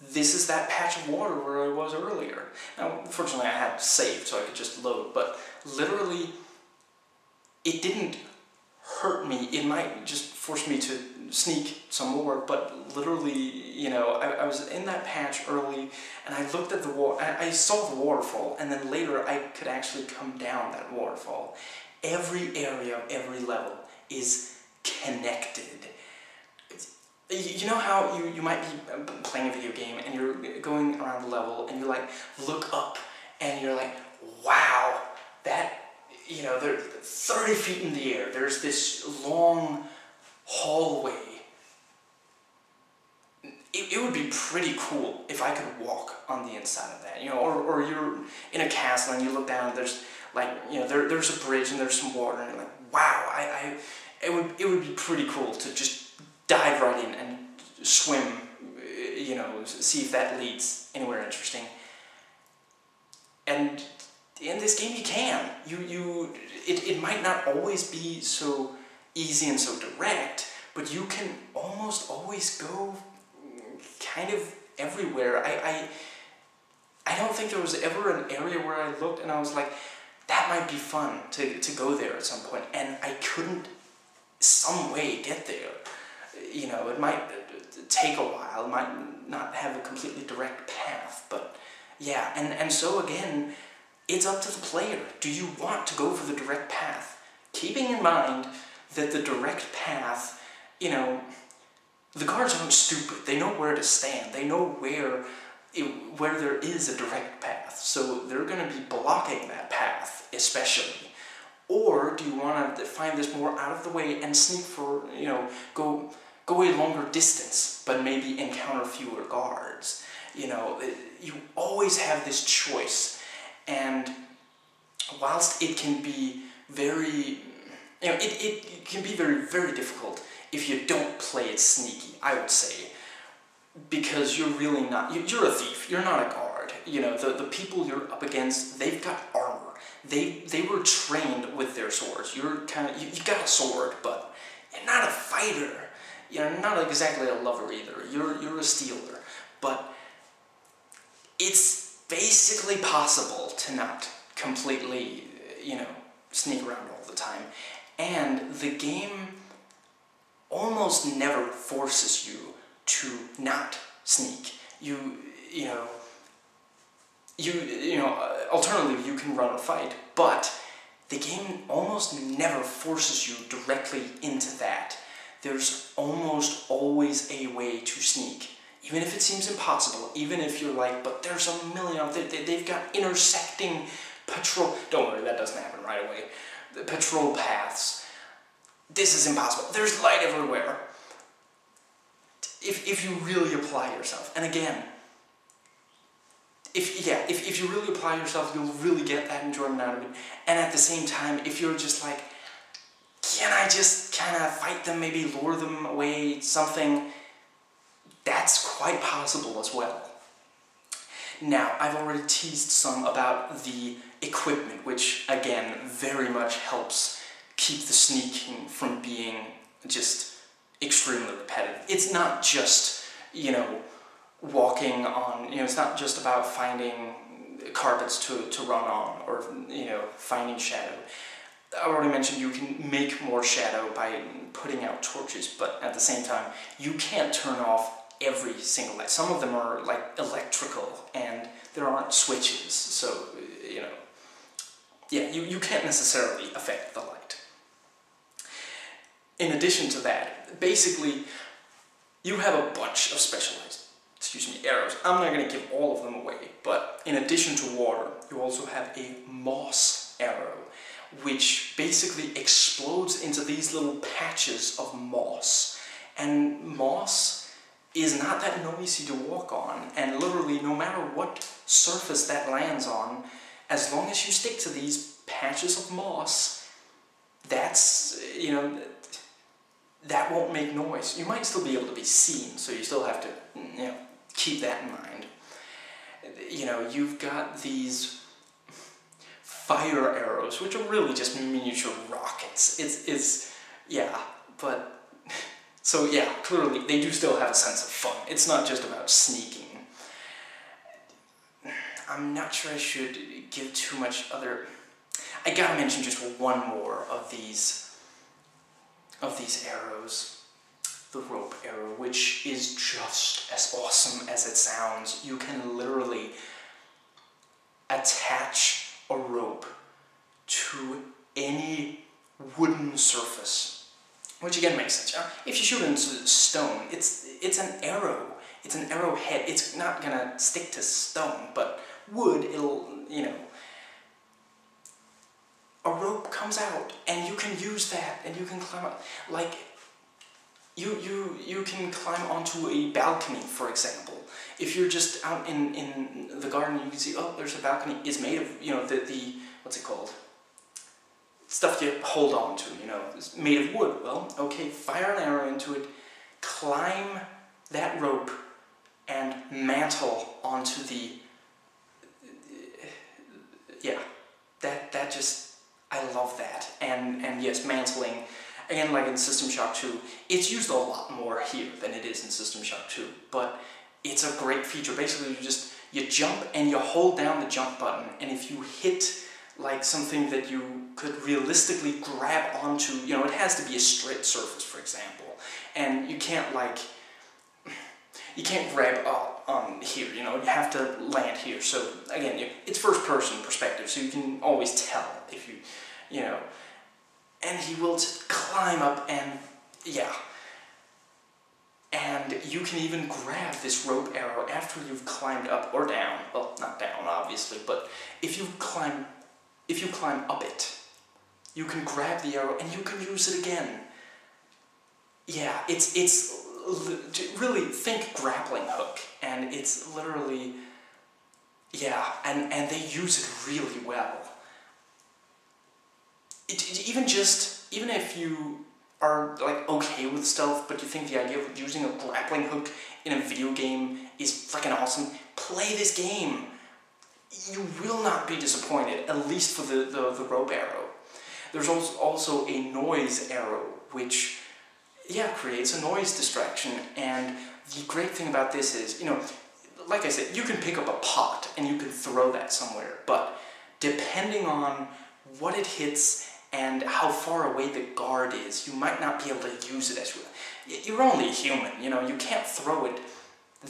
this is that patch of water where I was earlier. Now, fortunately, I had saved so I could just load, but literally, it didn't hurt me. It might just force me to sneak some more, but literally, you know, I, I was in that patch early, and I looked at the water, I saw the waterfall, and then later I could actually come down that waterfall. Every area of every level is connected you know how you, you might be um, playing a video game and you're going around the level and you like look up and you're like, wow, that, you know, they're 30 feet in the air. There's this long hallway. It, it would be pretty cool if I could walk on the inside of that, you know, or, or you're in a castle and you look down and there's like, you know, there, there's a bridge and there's some water and like, wow, I, I, it would, it would be pretty cool to just dive right in and swim, you know, see if that leads anywhere interesting. And in this game you can. You, you, it, it might not always be so easy and so direct, but you can almost always go kind of everywhere. I, I, I don't think there was ever an area where I looked and I was like, that might be fun to, to go there at some point, and I couldn't some way get there. You know, it might take a while, might not have a completely direct path, but yeah, and, and so again, it's up to the player. Do you want to go for the direct path? Keeping in mind that the direct path, you know, the guards aren't stupid. They know where to stand. They know where it, where there is a direct path. So they're going to be blocking that path, especially. Or do you want to find this more out of the way and sneak for, you know, go go a longer distance, but maybe encounter fewer guards? You know, you always have this choice. And whilst it can be very, you know, it, it can be very, very difficult if you don't play it sneaky, I would say. Because you're really not, you're a thief, you're not a guard. You know, the, the people you're up against, they've got armor. They, they were trained with their swords. You're kind of, you, you got a sword, but you're not a fighter. You're not exactly a lover either. You're, you're a stealer. But it's basically possible to not completely, you know, sneak around all the time. And the game almost never forces you to not sneak. You, you know, you, you know, alternatively you can run or fight, but the game almost never forces you directly into that. There's almost always a way to sneak. Even if it seems impossible, even if you're like, but there's a million, they, they've got intersecting patrol, don't worry, that doesn't happen right away. The patrol paths, this is impossible. There's light everywhere. If, if you really apply yourself, and again, if yeah, if, if you really apply yourself, you'll really get that enjoyment out of it. And at the same time, if you're just like, can I just kind of fight them, maybe lure them away, something, that's quite possible as well. Now, I've already teased some about the equipment, which again very much helps keep the sneaking from being just extremely repetitive. It's not just, you know, walking on, you know, it's not just about finding carpets to, to run on or, you know, finding shadow. I already mentioned you can make more shadow by putting out torches, but at the same time, you can't turn off every single light. Some of them are like electrical and there aren't switches, so, you know, yeah, you, you can't necessarily affect the light. In addition to that, basically, you have a bunch of specialized, excuse me, arrows. I'm not going to give all of them away, but in addition to water, you also have a moss arrow, which basically explodes into these little patches of moss. And moss is not that noisy to walk on, and literally no matter what surface that lands on, as long as you stick to these patches of moss, that's, you know, that won't make noise. You might still be able to be seen, so you still have to, you know, keep that in mind. You know, you've got these fire arrows, which are really just miniature rockets. It's, it's, yeah, but, so yeah, clearly they do still have a sense of fun. It's not just about sneaking. I'm not sure I should give too much other... I gotta mention just one more of these of these arrows, the rope arrow, which is just as awesome as it sounds. You can literally attach a rope to any wooden surface, which again makes sense. If you shoot into stone, it's it's an arrow. It's an arrowhead. It's not gonna stick to stone, but wood, it'll you know a rope comes out and you can use that and you can climb up like you you you can climb onto a balcony for example if you're just out in in the garden you can see oh there's a balcony it's made of you know the the what's it called stuff you hold on to you know it's made of wood well okay fire an arrow into it climb that rope and mantle onto the yeah that that just, I love that. And, and yes, mantling, again, like in System Shock 2, it's used a lot more here than it is in System Shock 2, but it's a great feature. Basically, you just, you jump and you hold down the jump button, and if you hit like something that you could realistically grab onto, you know, it has to be a straight surface, for example, and you can't like, you can't grab up on here, you know, you have to land here. So again, it's first person perspective, so you can always tell if you, you know, and he will just climb up and, yeah. And you can even grab this rope arrow after you've climbed up or down. Well, not down, obviously, but if you climb, if you climb up it, you can grab the arrow and you can use it again. Yeah, it's, it's, really think grappling hook, and it's literally, yeah, and, and they use it really well. It, even just, even if you are like okay with stealth, but you think the idea of using a grappling hook in a video game is freaking awesome, play this game. You will not be disappointed, at least for the, the, the rope arrow. There's also, a noise arrow, which, yeah, creates a noise distraction. And the great thing about this is, you know, like I said, you can pick up a pot and you can throw that somewhere, but depending on what it hits and how far away the guard is, you might not be able to use it as well. You're only human, you know, you can't throw it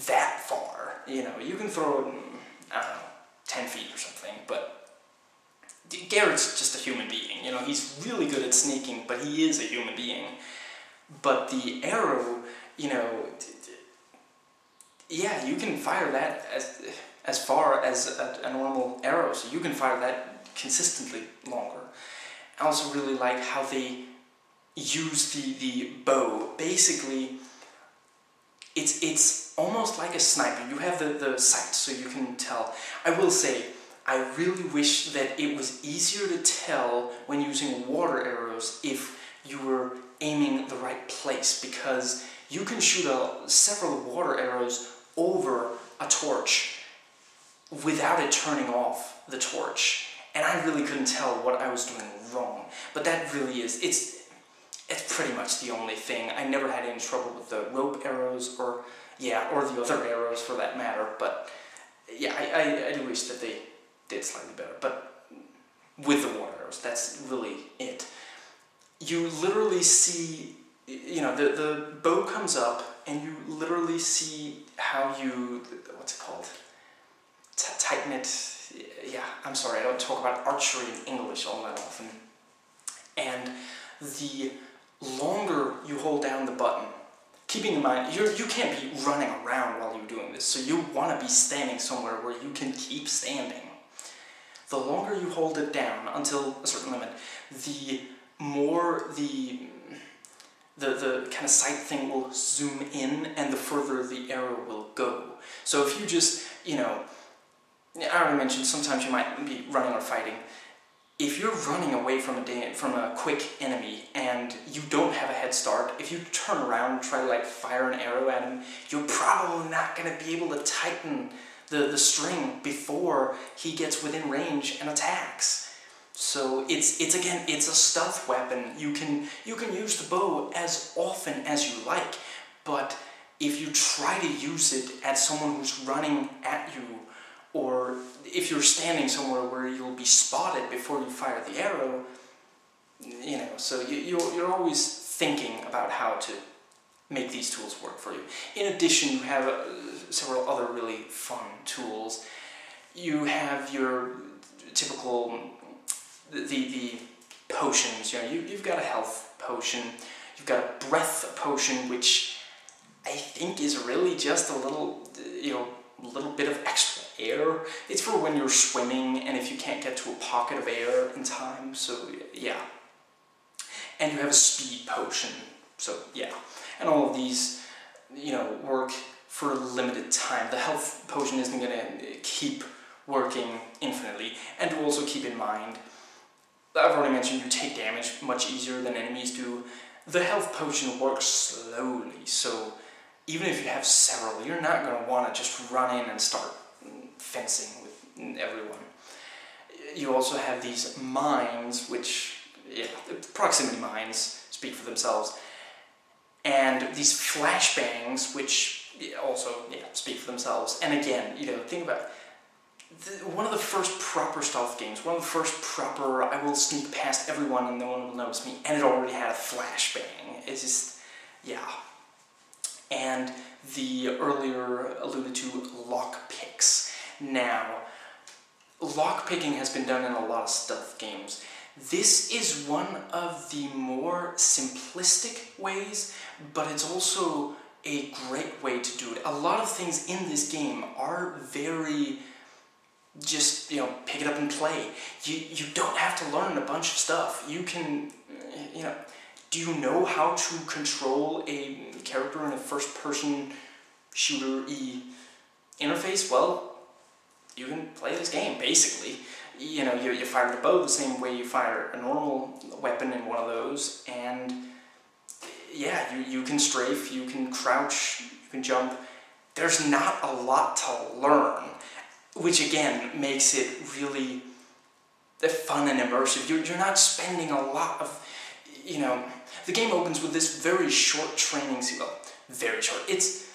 that far, you know, you can throw it, mm, I don't know, 10 feet or something, but Garrett's just a human being, you know, he's really good at sneaking, but he is a human being. But the arrow, you know, yeah, you can fire that as, as far as a, a normal arrow, so you can fire that consistently longer. I also really like how they use the, the bow. Basically, it's, it's almost like a sniper. You have the, the sight, so you can tell. I will say, I really wish that it was easier to tell when using water arrows if you were aiming the right place, because you can shoot a, several water arrows over a torch without it turning off the torch. And I really couldn't tell what I was doing wrong. But that really is, it's, it's pretty much the only thing. I never had any trouble with the rope arrows or, yeah, or the other arrows for that matter. But yeah, I, I, I do wish that they did slightly better. But with the water arrows, that's really it. You literally see, you know, the, the bow comes up and you literally see how you, what's it called? T tighten it yeah, I'm sorry, I don't talk about archery in English all that often. And the longer you hold down the button, keeping in mind, you're, you can't be running around while you're doing this, so you want to be standing somewhere where you can keep standing. The longer you hold it down until a certain limit, the more the the, the kind of sight thing will zoom in and the further the arrow will go. So if you just, you know, I already mentioned sometimes you might be running or fighting. If you're running away from a from a quick enemy and you don't have a head start, if you turn around and try to like fire an arrow at him, you're probably not going to be able to tighten the, the string before he gets within range and attacks. So it's it's again it's a stealth weapon. You can you can use the bow as often as you like, but if you try to use it at someone who's running at you or if you're standing somewhere where you'll be spotted before you fire the arrow, you know, so you, you're, you're always thinking about how to make these tools work for you. In addition, you have uh, several other really fun tools. You have your typical, the, the potions, you know, you, you've got a health potion, you've got a breath potion, which I think is really just a little, you know, little bit of extra air. It's for when you're swimming and if you can't get to a pocket of air in time, so yeah. And you have a speed potion, so yeah. And all of these, you know, work for a limited time. The health potion isn't going to keep working infinitely. And also keep in mind, I've already mentioned you take damage much easier than enemies do. The health potion works slowly, so even if you have several, you're not going to want to just run in and start fencing with everyone. you also have these mines, which, yeah, proximity mines speak for themselves, and these flashbangs, which also, yeah, speak for themselves. And again, you know, think about the, one of the first proper stealth games, one of the first proper, I will sneak past everyone and no one will notice me, and it already had a flashbang. It's just, yeah. And the earlier alluded to lock picks. Now, lock picking has been done in a lot of stealth games. This is one of the more simplistic ways, but it's also a great way to do it. A lot of things in this game are very just, you know, pick it up and play. You, you don't have to learn a bunch of stuff. You can, you know, do you know how to control a character in a first-person shooter-y interface? Well, you can play this game, basically. You know, you, you fire the bow the same way you fire a normal weapon in one of those, and yeah, you, you can strafe, you can crouch, you can jump. There's not a lot to learn, which again makes it really fun and immersive. You're, you're not spending a lot of, you know, the game opens with this very short training, sequence. very short. It's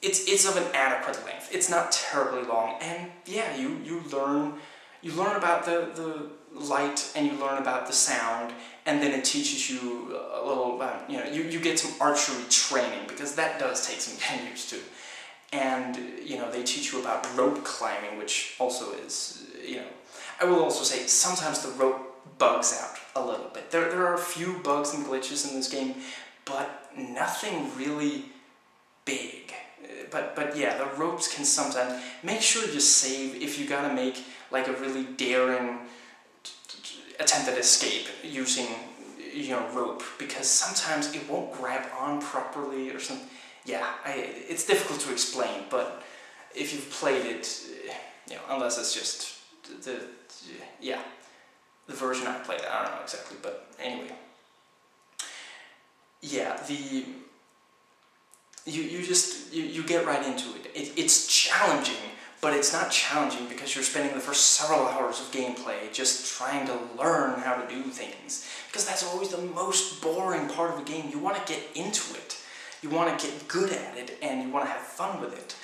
it's it's of an adequate length. It's not terribly long, and yeah, you you learn you learn about the the light and you learn about the sound, and then it teaches you a little about you know you you get some archery training because that does take some getting used to, and you know they teach you about rope climbing, which also is you know I will also say sometimes the rope bugs out a little bit. There there are a few bugs and glitches in this game, but nothing really big but but yeah, the ropes can sometimes make sure you save if you gotta make like a really daring attempt at escape using you know rope because sometimes it won't grab on properly or something. Yeah, I, it's difficult to explain, but if you've played it, you know, unless it's just the, the yeah the version I played, I don't know exactly, but anyway. Yeah, the you, you just, you, you get right into it. it. It's challenging, but it's not challenging because you're spending the first several hours of gameplay just trying to learn how to do things. Because that's always the most boring part of a game. You want to get into it. You want to get good at it, and you want to have fun with it.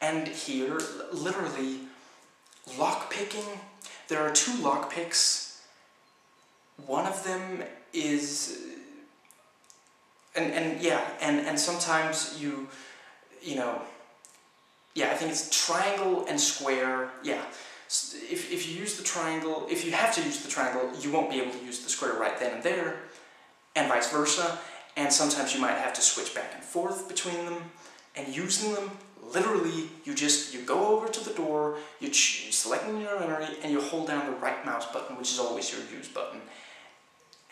And here, literally, lockpicking, there are two lockpicks. One of them is and and yeah, and and sometimes you, you know, yeah, I think it's triangle and square. Yeah, if if you use the triangle, if you have to use the triangle, you won't be able to use the square right then and there, and vice versa. And sometimes you might have to switch back and forth between them, and using them literally you just you go over to the door you select your memory and you hold down the right mouse button which is always your use button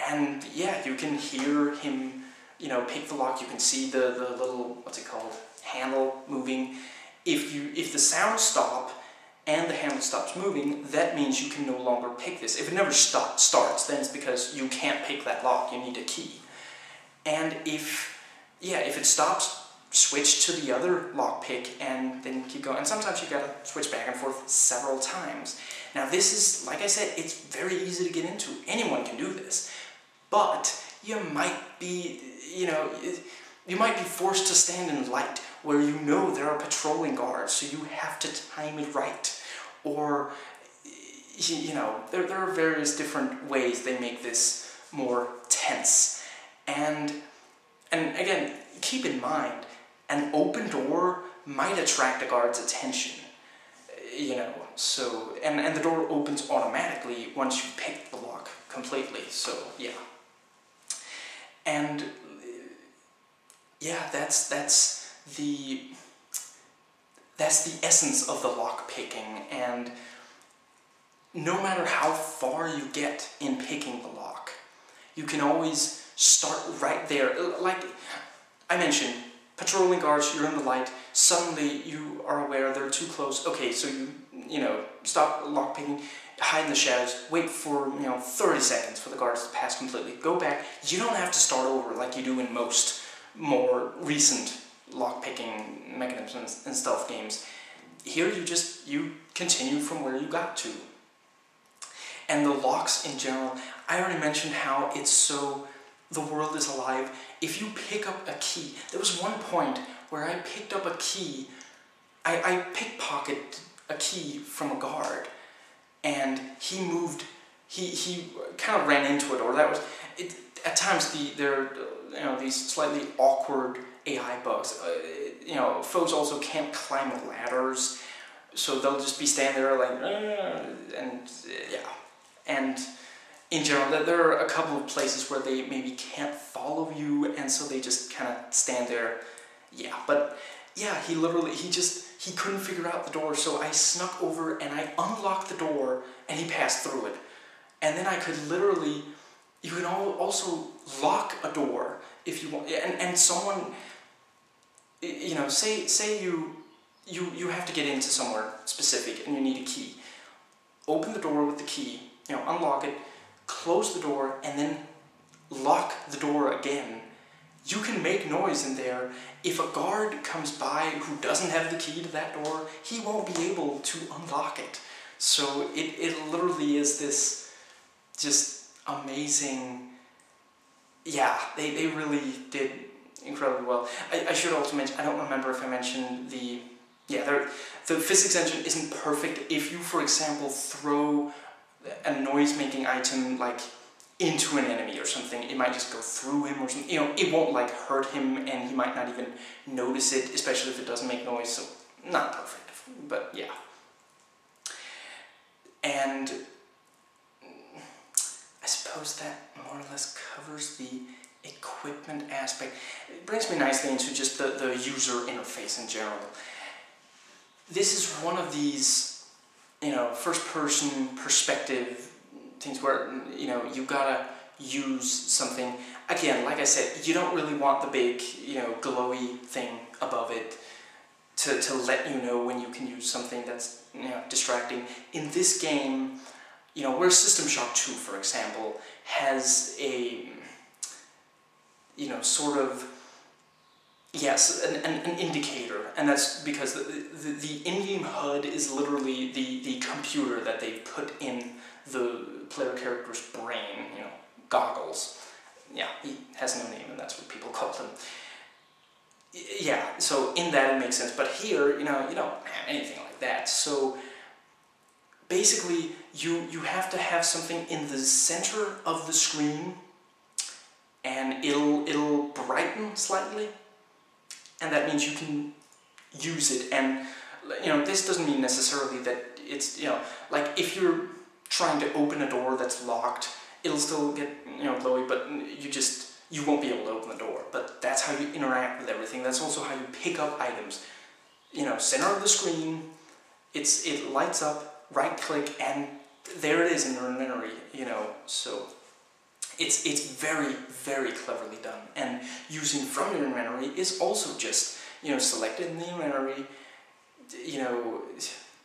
and yeah you can hear him you know, pick the lock, you can see the, the little, what's it called, handle moving. If, you, if the sound stop and the handle stops moving, that means you can no longer pick this. If it never stop, starts, then it's because you can't pick that lock, you need a key. And if, yeah, if it stops, switch to the other lock pick and then keep going. And sometimes you gotta switch back and forth several times. Now this is, like I said, it's very easy to get into. Anyone can do this. But you might be you know, you might be forced to stand in light where you know there are patrolling guards, so you have to time it right. Or, you know, there, there are various different ways they make this more tense. And, and again, keep in mind, an open door might attract a guard's attention. You know, so, and, and the door opens automatically once you pick the lock completely, so yeah. And yeah, that's that's the that's the essence of the lock picking and no matter how far you get in picking the lock, you can always start right there. Like I mentioned, patrolling guards, you're in the light, suddenly you are aware they're too close. Okay, so you, you know, stop lock picking, hide in the shadows, wait for, you know, 30 seconds for the guards to pass completely. Go back. You don't have to start over like you do in most more recent lockpicking mechanisms in stealth games. Here you just, you continue from where you got to. And the locks in general, I already mentioned how it's so, the world is alive. If you pick up a key, there was one point where I picked up a key, I, I pickpocketed a key from a guard, and he moved, he, he kind of ran into it, or that was, it, at times the, there, you know, these slightly awkward AI bugs. Uh, you know, folks also can't climb ladders, so they'll just be standing there like, uh, and yeah. And in general, there are a couple of places where they maybe can't follow you, and so they just kind of stand there. Yeah, but yeah, he literally, he just, he couldn't figure out the door, so I snuck over and I unlocked the door, and he passed through it. And then I could literally, you can also lock a door if you want, and, and someone, you know, say, say you, you, you have to get into somewhere specific and you need a key. Open the door with the key, you know, unlock it, close the door, and then lock the door again. You can make noise in there. If a guard comes by who doesn't have the key to that door, he won't be able to unlock it. So it, it literally is this just amazing, yeah, they, they really did incredibly well. I, I should also mention, I don't remember if I mentioned the, yeah, the physics engine isn't perfect. If you, for example, throw a noise-making item like into an enemy or something, it might just go through him or something. You know, it won't like hurt him and he might not even notice it, especially if it doesn't make noise, so not perfect, but yeah. And I suppose that more or less covers the equipment aspect. It brings me nicely into just the, the user interface in general. This is one of these, you know, first-person perspective things where, you know, you gotta use something. Again, like I said, you don't really want the big, you know, glowy thing above it to, to let you know when you can use something that's, you know, distracting. In this game, you know, where System Shock 2, for example, has a, you know, sort of, yes, an, an, an indicator, and that's because the, the, the in-game HUD is literally the, the computer that they put in the player character's brain, you know, goggles. Yeah, he has no name, and that's what people <laughs> call him. Yeah, so in that it makes sense, but here, you know, you don't have anything like that, so basically you, you have to have something in the center of the screen and it'll, it'll brighten slightly. And that means you can use it. And you know this doesn't mean necessarily that it's you know like if you're trying to open a door that's locked it'll still get you know glowy but you just you won't be able to open the door. But that's how you interact with everything. That's also how you pick up items. You know center of the screen it's it lights up right click and there it is in your inventory, you know, so it's, it's very, very cleverly done. And using from your inventory is also just, you know, select it in the inventory, you know,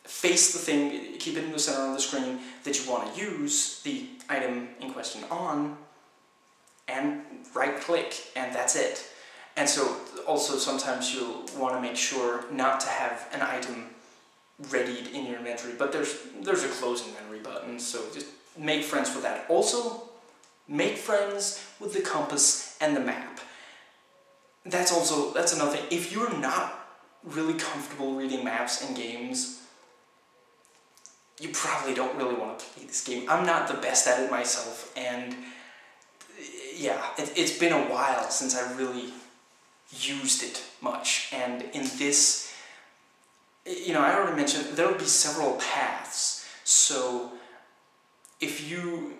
face the thing, keep it in the center of the screen that you want to use the item in question on, and right click, and that's it. And so also sometimes you'll want to make sure not to have an item readied in your inventory, but there's there's a close inventory button, so just make friends with that. Also, make friends with the compass and the map. That's also, that's another thing. If you're not really comfortable reading maps and games, you probably don't really want to play this game. I'm not the best at it myself, and yeah, it, it's been a while since I really used it much, and in this you know, I already mentioned there will be several paths. So if you,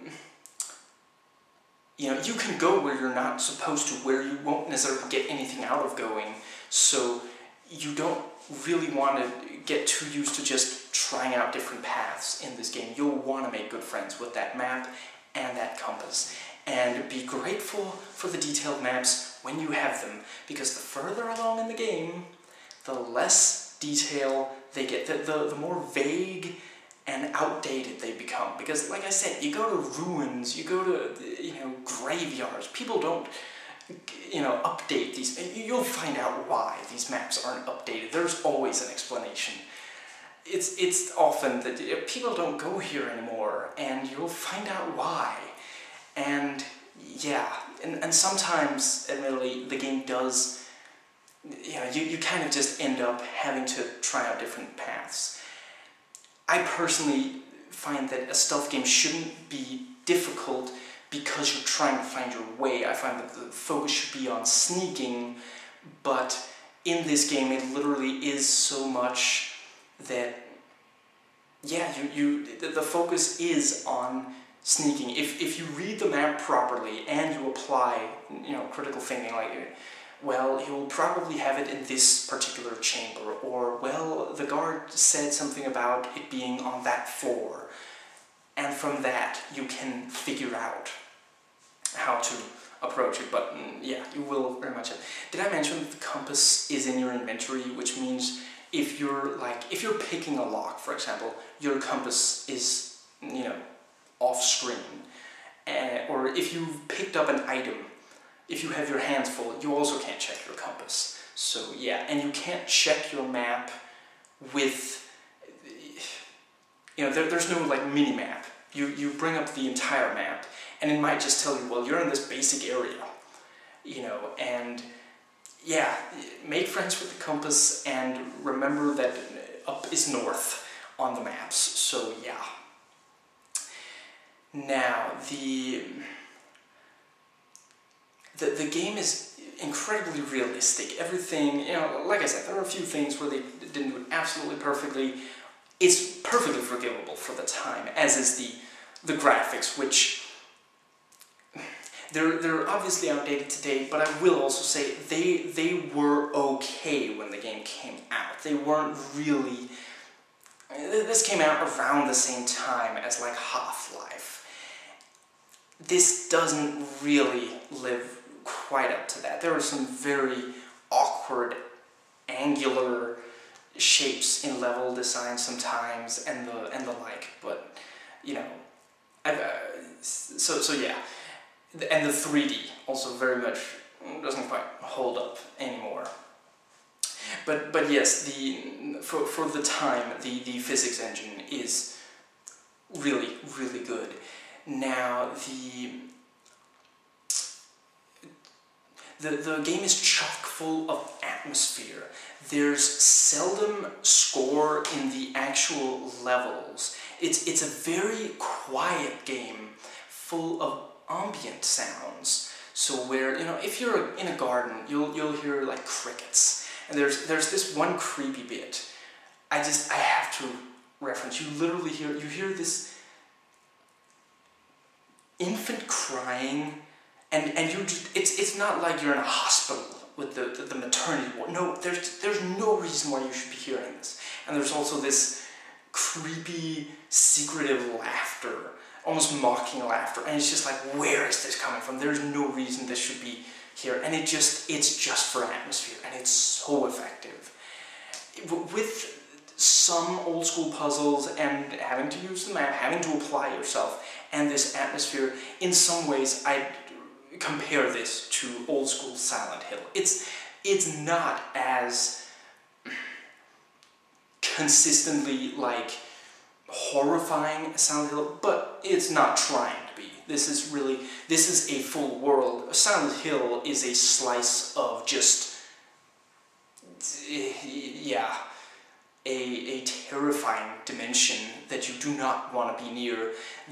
you know, you can go where you're not supposed to, where you won't necessarily get anything out of going. So you don't really want to get too used to just trying out different paths in this game. You'll want to make good friends with that map and that compass. And be grateful for the detailed maps when you have them, because the further along in the game, the less detail they get, the, the, the more vague and outdated they become. Because, like I said, you go to ruins, you go to, you know, graveyards, people don't, you know, update these. You'll find out why these maps aren't updated. There's always an explanation. it's it's often that people don't go here anymore, and you'll find out why. And yeah, and, and sometimes, admittedly, the game does, you know, you, you kind of just end up having to try out different paths. I personally find that a stealth game shouldn't be difficult because you're trying to find your way. I find that the focus should be on sneaking, but in this game it literally is so much that yeah, you, you the focus is on sneaking. If, if you read the map properly and you apply, you know, critical thinking like, well, he will probably have it in this particular chamber, or, well, the guard said something about it being on that floor. And from that, you can figure out how to approach it, but mm, yeah, you will very much. Did I mention that the compass is in your inventory, which means if you're like, if you're picking a lock, for example, your compass is, you know, off screen. Uh, or if you've picked up an item, if you have your hands full, you also can't check your compass. So yeah, and you can't check your map with, you know, there, there's no like mini map. You, you bring up the entire map and it might just tell you, well, you're in this basic area, you know, and yeah, make friends with the compass and remember that up is north on the maps. So yeah. Now, the, the, the game is incredibly realistic. Everything, you know, like I said, there are a few things where they didn't do it absolutely perfectly. It's perfectly forgivable for the time, as is the, the graphics, which they're, they're obviously outdated today, but I will also say they, they were okay when the game came out. They weren't really... This came out around the same time as like Half-Life this doesn't really live quite up to that. There are some very awkward, angular shapes in level design sometimes, and the and the like. But you know, uh, so so yeah, and the 3D also very much doesn't quite hold up anymore. But but yes, the for for the time, the the physics engine is really really good. Now, the, the, the game is chock full of atmosphere. There's seldom score in the actual levels. It's, it's a very quiet game full of ambient sounds. So where, you know, if you're in a garden, you'll, you'll hear like crickets. And there's, there's this one creepy bit. I just, I have to reference. You literally hear, you hear this infant crying, and, and you just, it's, it's not like you're in a hospital with the, the, the maternity ward. No, there's, there's no reason why you should be hearing this. And there's also this creepy, secretive laughter, almost mocking laughter. And it's just like, where is this coming from? There's no reason this should be here. And it just, it's just for atmosphere, and it's so effective. With some old school puzzles and having to use the map, having to apply yourself, and this atmosphere, in some ways I compare this to old school Silent Hill. It's, it's not as consistently like horrifying as Silent Hill, but it's not trying to be. This is really, this is a full world. Silent Hill is a slice of just, eh, yeah, a, a terrifying dimension that you do not want to be near.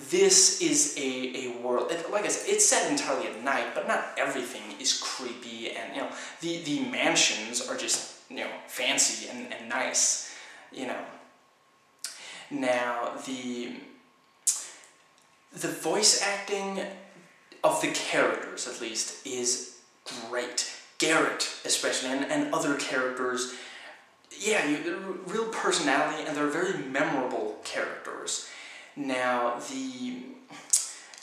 This is a, a world, like I said, it's set entirely at night, but not everything is creepy and, you know, the, the mansions are just, you know, fancy and, and nice, you know. Now, the, the voice acting of the characters, at least, is great. Garrett, especially, and, and other characters yeah, you, they're real personality and they're very memorable characters. Now, the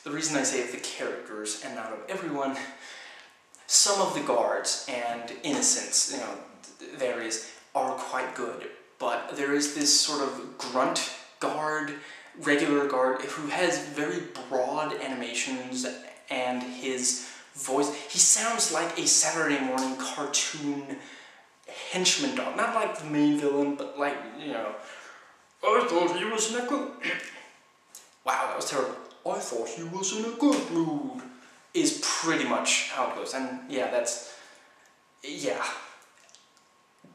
the reason I say of the characters and not of everyone, some of the guards and innocents, you know, various, are quite good, but there is this sort of grunt guard, regular guard, who has very broad animations and his voice, he sounds like a Saturday morning cartoon henchman dog. Not like the main villain, but like, you know, I thought he was in a good. <clears throat> wow, that was terrible. I thought he was in a good mood. Is pretty much how it goes, and yeah, that's yeah.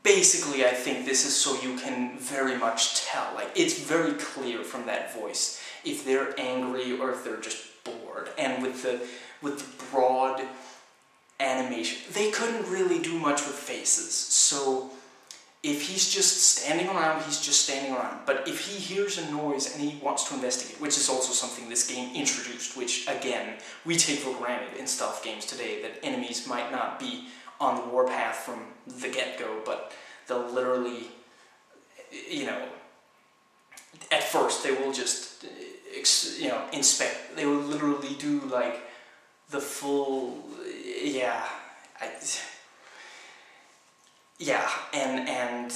Basically, I think this is so you can very much tell. Like it's very clear from that voice if they're angry or if they're just bored. And with the with the broad animation, they couldn't really do much with faces. So if he's just standing around, he's just standing around. But if he hears a noise and he wants to investigate, which is also something this game introduced, which again, we take for granted in stealth games today, that enemies might not be on the warpath from the get-go, but they'll literally, you know, at first they will just, uh, you know, inspect. They will literally do like the full, yeah, I, yeah, and and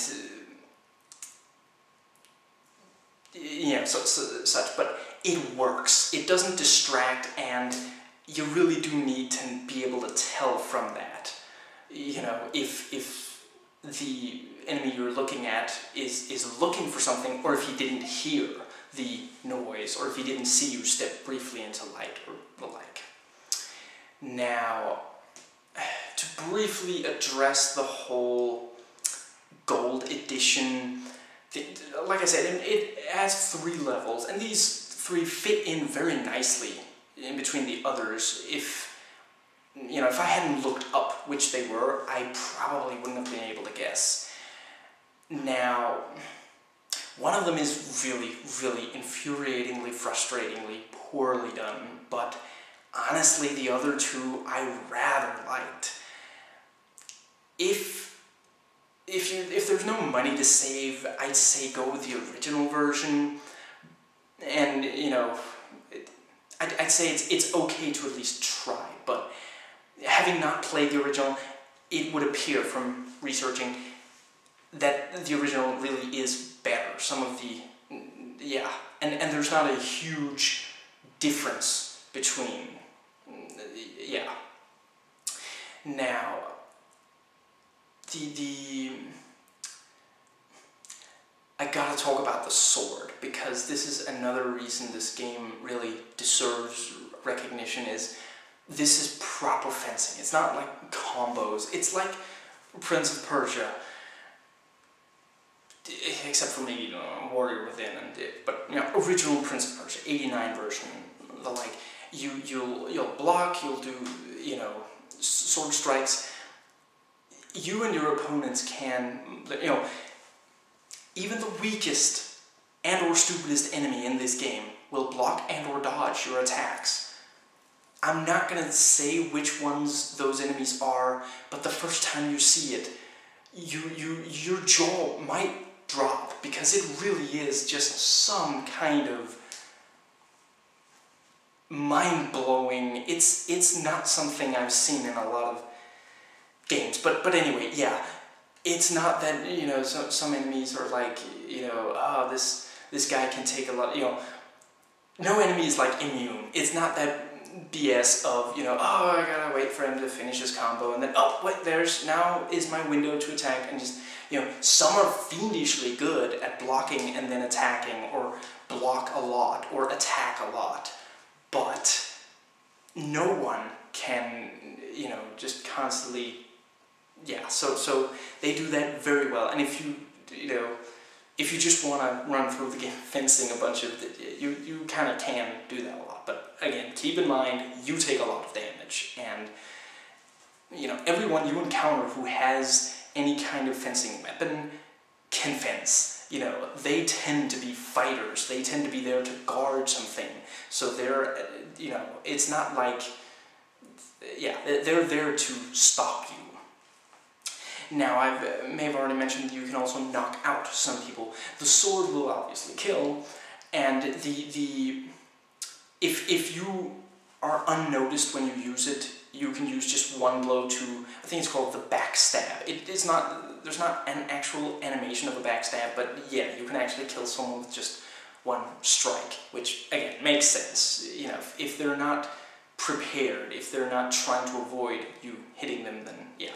you know, so, so, such, but it works. It doesn't distract, and you really do need to be able to tell from that. You know, if if the enemy you're looking at is is looking for something, or if he didn't hear the noise, or if he didn't see you step briefly into light or the like. Now, <sighs> to briefly address the whole gold edition, like I said, it has three levels, and these three fit in very nicely in between the others. If you know, if I hadn't looked up which they were, I probably wouldn't have been able to guess. Now, one of them is really, really infuriatingly, frustratingly poorly done, but honestly, the other two I rather liked. If if you if there's no money to save, I'd say go with the original version. And you know, I'd, I'd say it's it's okay to at least try. But having not played the original, it would appear from researching that the original really is better. Some of the yeah, and and there's not a huge difference between yeah. Now, the the I gotta talk about the sword because this is another reason this game really deserves recognition is this is proper fencing. It's not like combos. It's like Prince of Persia except for maybe you know, Warrior Within and it, but you know, original Prince of Persia, 89 version, the like, you, you'll, you'll block, you'll do, you know, sword strikes, you and your opponents can, you know, even the weakest and or stupidest enemy in this game will block and or dodge your attacks. I'm not going to say which ones those enemies are, but the first time you see it, you, you, your jaw might drop because it really is just some kind of mind-blowing. It's it's not something I've seen in a lot of games. But but anyway yeah. It's not that you know so, some enemies are like you know oh this this guy can take a lot you know. No enemy is like immune. It's not that BS of, you know, oh, I gotta wait for him to finish his combo, and then, oh, wait, there's, now is my window to attack, and just, you know, some are fiendishly good at blocking and then attacking, or block a lot, or attack a lot, but no one can, you know, just constantly, yeah, so, so they do that very well, and if you, you know, if you just want to run through the <laughs> fencing a bunch of, you, you kind of can do that a lot. But again, keep in mind, you take a lot of damage, and you know, everyone you encounter who has any kind of fencing weapon can fence. You know, they tend to be fighters. They tend to be there to guard something. So they're, you know, it's not like, yeah, they're there to stop you. Now, I may have already mentioned you can also knock out some people. The sword will obviously kill, and the the if, if you are unnoticed when you use it, you can use just one blow to, I think it's called the backstab. It is not, there's not an actual animation of a backstab, but yeah, you can actually kill someone with just one strike, which again, makes sense. You know, if, they're not prepared, if they're not trying to avoid you hitting them, then yeah.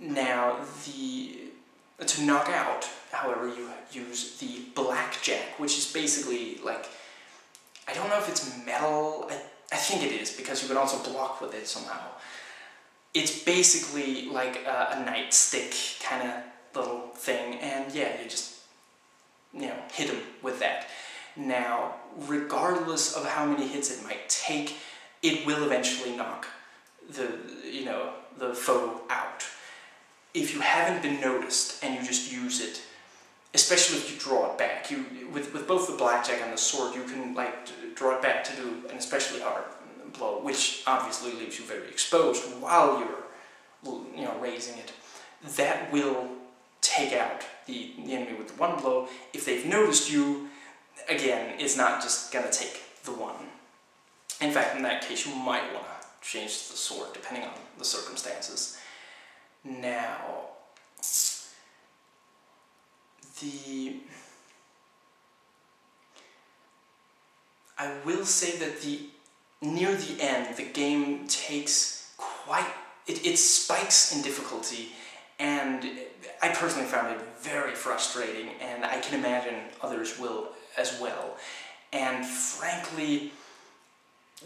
Now, the, to knock out, however, you use the blackjack, which is basically like I don't know if it's metal. I, I think it is because you can also block with it somehow. It's basically like a, a nightstick kind of little thing, and yeah, you just you know hit them with that. Now, regardless of how many hits it might take, it will eventually knock the you know the foe out. If you haven't been noticed and you just use it, especially if you draw it back, you with with both the blackjack and the sword, you can like draw it back to do an especially hard blow, which obviously leaves you very exposed while you're you know raising it. That will take out the, the enemy with the one blow. If they've noticed you, again, it's not just gonna take the one. In fact, in that case, you might want to change the sword depending on the circumstances. Now, the I will say that the near the end, the game takes quite it, it spikes in difficulty, and I personally found it very frustrating, and I can imagine others will as well. And frankly,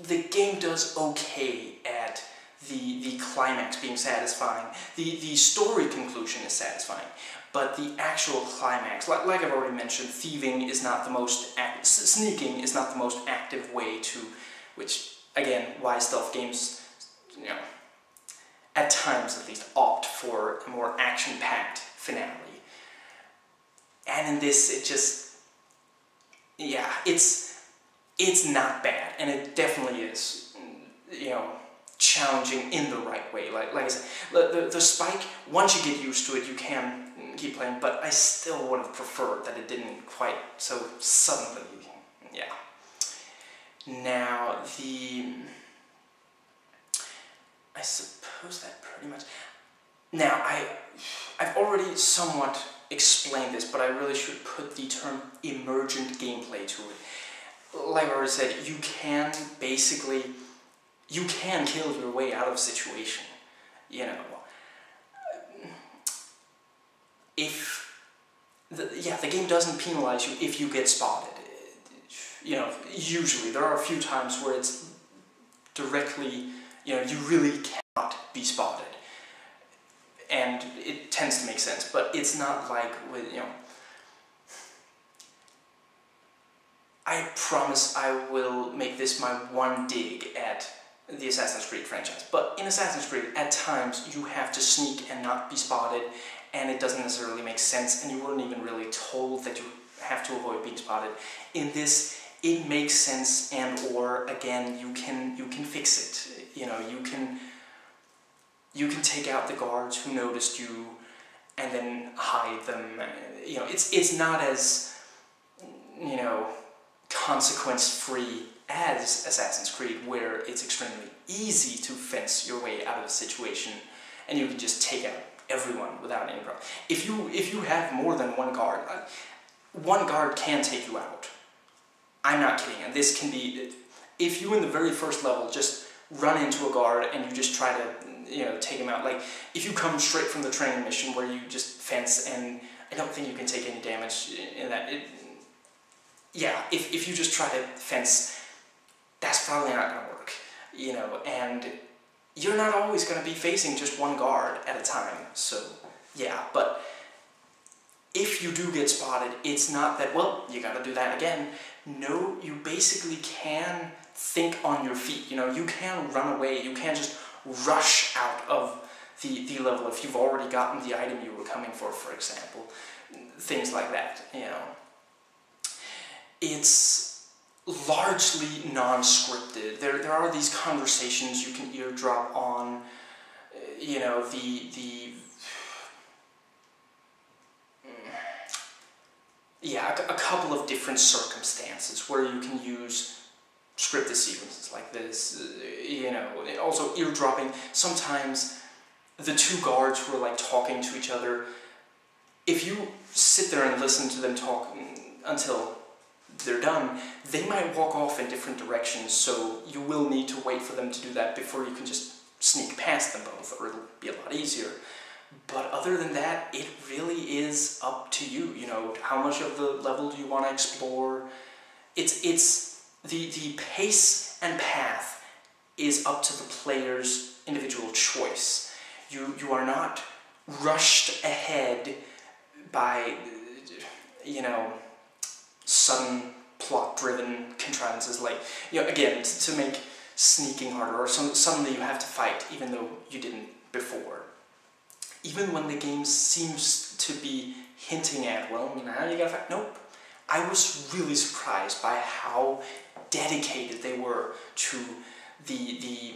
the game does okay at the, the climax being satisfying. The, the story conclusion is satisfying, but the actual climax, like, like I've already mentioned, thieving is not the most, act, sneaking is not the most active way to, which, again, why stealth games, you know, at times at least, opt for a more action-packed finale. And in this, it just, yeah, it's, it's not bad, and it definitely is, you know, challenging in the right way. Like, like I said, the, the, spike, once you get used to it, you can keep playing, but I still would have preferred that it didn't quite so suddenly, yeah. Now, the, I suppose that pretty much, now, I, I've already somewhat explained this, but I really should put the term emergent gameplay to it. Like I already said, you can basically you can kill your way out of a situation. You know, if the, yeah, the game doesn't penalize you if you get spotted. You know, usually there are a few times where it's directly, you know, you really cannot be spotted, and it tends to make sense. But it's not like with you know. I promise I will make this my one dig at the Assassin's Creed franchise. But in Assassin's Creed, at times you have to sneak and not be spotted, and it doesn't necessarily make sense, and you weren't even really told that you have to avoid being spotted. In this, it makes sense, and or again, you can you can fix it. You know, you can you can take out the guards who noticed you, and then hide them. You know, it's it's not as you know consequence free as Assassin's Creed, where it's extremely easy to fence your way out of a situation, and you can just take out everyone without any problem. If you if you have more than one guard, uh, one guard can take you out. I'm not kidding, and this can be if you in the very first level just run into a guard and you just try to you know take him out. Like if you come straight from the training mission where you just fence and I don't think you can take any damage in that. It, yeah, if, if you just try to fence that's probably not going to work, you know, and you're not always going to be facing just one guard at a time, so yeah, but if you do get spotted, it's not that, well, you got to do that again. No, you basically can think on your feet, you know, you can run away, you can't just rush out of the, the level if you've already gotten the item you were coming for, for example. Things like that, you know. It's largely non-scripted. There, there are these conversations you can eardrop on, you know, the, the, yeah, a, a couple of different circumstances where you can use scripted sequences like this, uh, you know, also eardropping. Sometimes the two guards who are like talking to each other, if you sit there and listen to them talk mm, until they're done, they might walk off in different directions, so you will need to wait for them to do that before you can just sneak past them both, or it'll be a lot easier. But other than that, it really is up to you. You know, how much of the level do you want to explore? It's it's the the pace and path is up to the player's individual choice. You you are not rushed ahead by you know sudden plot driven contrivances like you know again to make sneaking harder or some, suddenly you have to fight even though you didn't before even when the game seems to be hinting at well now you gotta fight nope i was really surprised by how dedicated they were to the the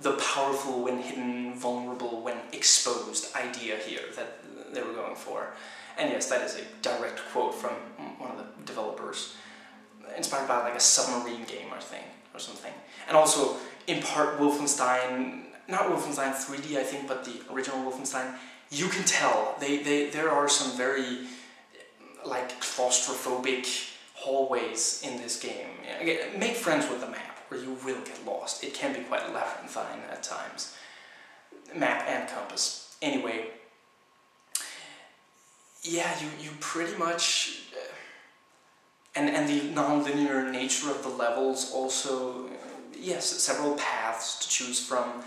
the powerful when hidden vulnerable when exposed idea here that they were going for and yes, that is a direct quote from one of the developers, inspired by like a submarine game or thing or something. And also, in part, Wolfenstein, not Wolfenstein 3D, I think, but the original Wolfenstein. You can tell they, they there are some very like claustrophobic hallways in this game. Make friends with the map, or you will get lost. It can be quite labyrinthine at times. Map and compass. Anyway, yeah, you, you pretty much, uh, and, and the non-linear nature of the levels also, yes, several paths to choose from.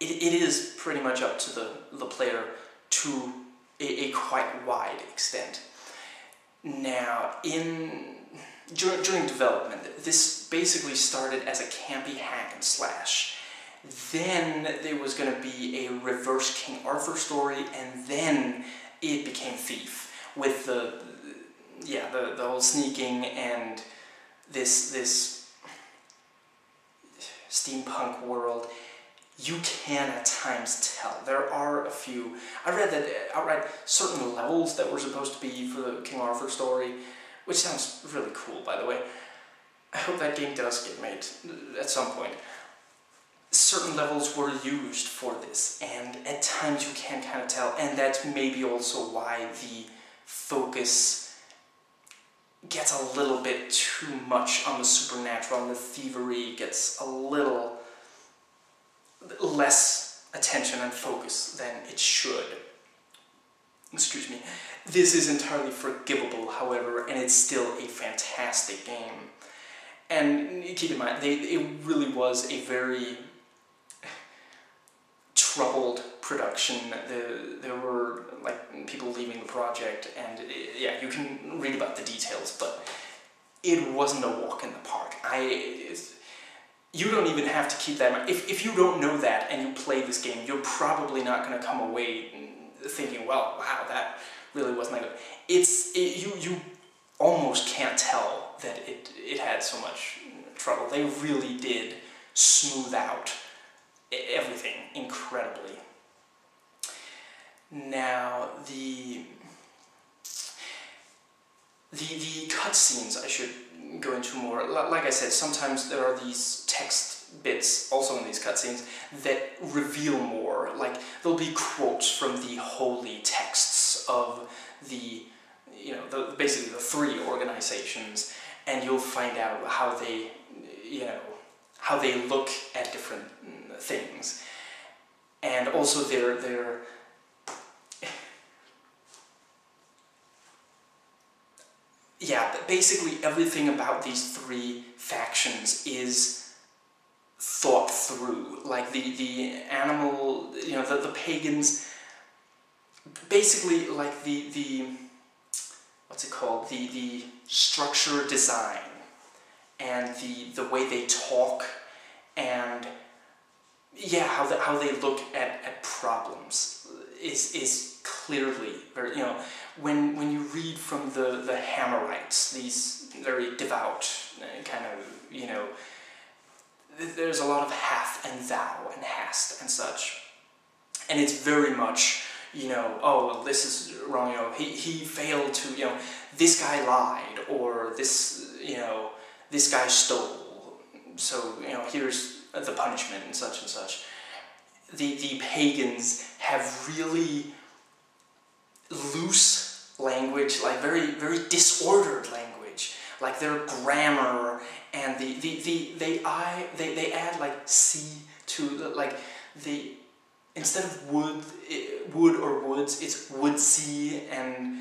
It, it is pretty much up to the, the player to a, a quite wide extent. Now, in during, during development, this basically started as a campy hack and slash. Then there was going to be a reverse King Arthur story, and then it became Thief with the yeah the, the whole sneaking and this this steampunk world you can at times tell. There are a few. I read that outright certain levels that were supposed to be for the king arthur story which sounds really cool by the way. I hope that game does get made at some point. Certain levels were used for this, and at times you can kind of tell, and that's maybe also why the focus gets a little bit too much on the supernatural, and the thievery gets a little less attention and focus than it should. Excuse me. This is entirely forgivable, however, and it's still a fantastic game. And keep in mind, they, it really was a very troubled production. The, there were like people leaving the project, and it, yeah, you can read about the details, but it wasn't a walk in the park. I, you don't even have to keep that. If, if you don't know that and you play this game, you're probably not going to come away thinking, well, wow, that really wasn't that good. It's, it, you, you almost can't tell that it, it had so much trouble. They really did smooth out everything incredibly. Now the the the cutscenes I should go into more. Like I said, sometimes there are these text bits also in these cutscenes that reveal more. Like there'll be quotes from the holy texts of the you know the basically the three organizations, and you'll find out how they you know how they look at different mm, things. And also their, their yeah, but basically everything about these three factions is thought through. Like the, the animal, you know, the, the pagans, basically like the, the, what's it called, the, the structure design and the, the way they talk and yeah, how, the, how they look at, at problems is, is clearly very, you know, when, when you read from the, the Hammerites, these very devout uh, kind of, you know, there's a lot of hath and thou and hast and such. And it's very much, you know, oh, well, this is wrong, you know, he, he failed to, you know, this guy lied, or this, you know, this guy stole. So, you know, here's the punishment and such and such. The, the pagans have really loose language, like very, very disordered language, like their grammar and the, the, the they, I, they, they add like C to the, like the, instead of wood, it, eh, wood or woods, it's woodsy and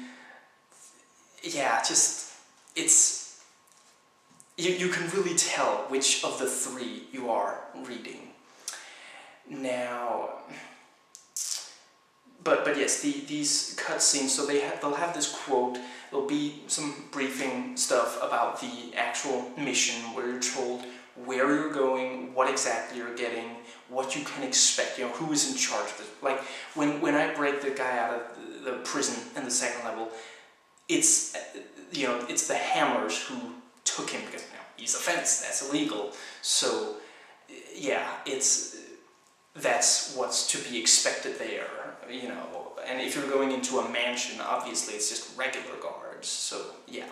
yeah, just it's you you can really tell which of the three you are reading. Now, but but yes, the these cutscenes. So they have they'll have this quote. There'll be some briefing stuff about the actual mission where you're told where you're going, what exactly you're getting, what you can expect. You know who is in charge of this. Like when when I break the guy out of the prison in the second level, it's you know it's the Hammers who took him because you know, he's a fence. That's illegal. So yeah, it's that's what's to be expected there, you know. And if you're going into a mansion, obviously it's just regular guards. So yeah.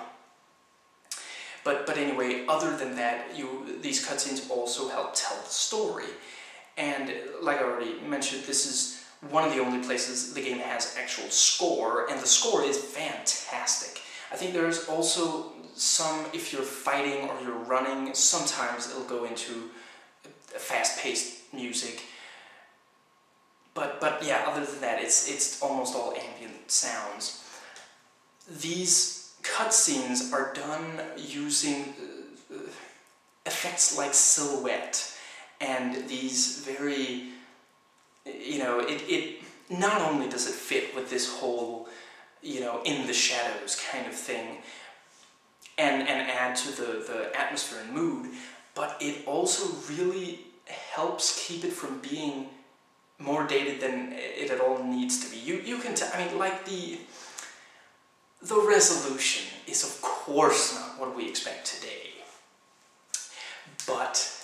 But but anyway, other than that, you these cutscenes also help tell the story. And like I already mentioned, this is one of the only places the game has actual score, and the score is fantastic. I think there's also some, if you're fighting or you're running, sometimes it'll go into fast-paced music, but but yeah, other than that, it's it's almost all ambient sounds. These cutscenes are done using uh, effects like silhouette and these very, you know, it, it not only does it fit with this whole, you know, in the shadows kind of thing, and and add to the the atmosphere and mood, but it also really helps keep it from being more dated than it at all needs to be. You you can tell. I mean, like the the resolution is of course not what we expect today, but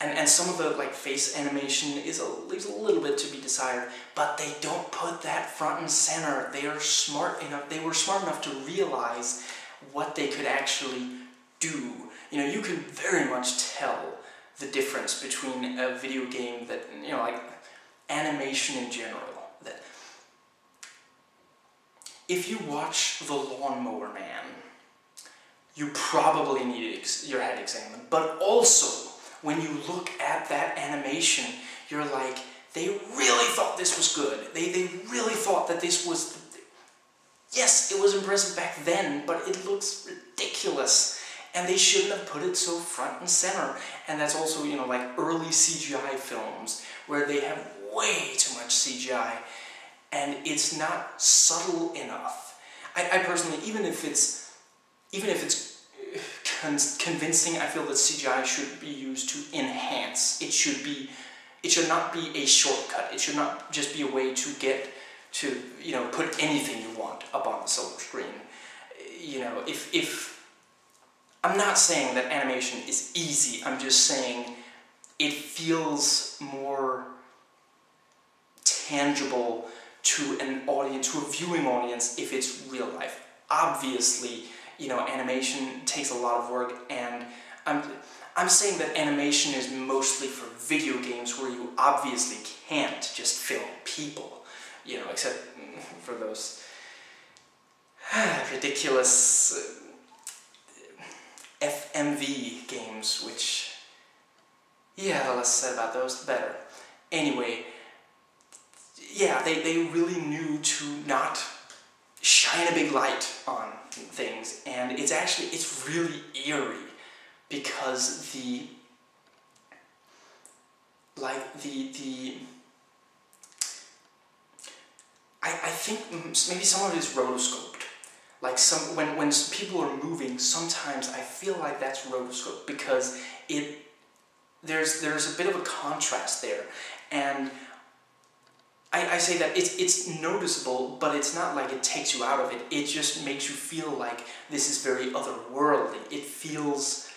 and and some of the like face animation is a leaves a little bit to be desired. But they don't put that front and center. They are smart enough. They were smart enough to realize what they could actually do. You know, you can very much tell the difference between a video game that you know like animation in general. That if you watch The Lawnmower Man, you probably need your head examined. But also, when you look at that animation, you're like, they really thought this was good. They, they really thought that this was. Yes, it was impressive back then, but it looks ridiculous. And they shouldn't have put it so front and center. And that's also, you know, like early CGI films where they have way too much CGI and it's not subtle enough. I, I personally, even if it's, even if it's con convincing, I feel that CGI should be used to enhance. It should be, it should not be a shortcut. It should not just be a way to get to, you know, put anything you want up on the silver screen. You know, if, if, I'm not saying that animation is easy, I'm just saying it feels more tangible to an audience, to a viewing audience, if it's real life. Obviously, you know, animation takes a lot of work, and I'm, I'm saying that animation is mostly for video games where you obviously can't just film people, you know, except <laughs> for those <sighs> ridiculous uh, FMV games, which, yeah, the less said about those, the better. Anyway, yeah, they, they really knew to not shine a big light on things, and it's actually, it's really eerie because the, like, the, the, I, I think maybe some of it is rotoscoped. Like some, when, when people are moving, sometimes I feel like that's rotoscoped because it, there's, there's a bit of a contrast there, and I, I say that it's, it's noticeable, but it's not like it takes you out of it. It just makes you feel like this is very otherworldly. It feels...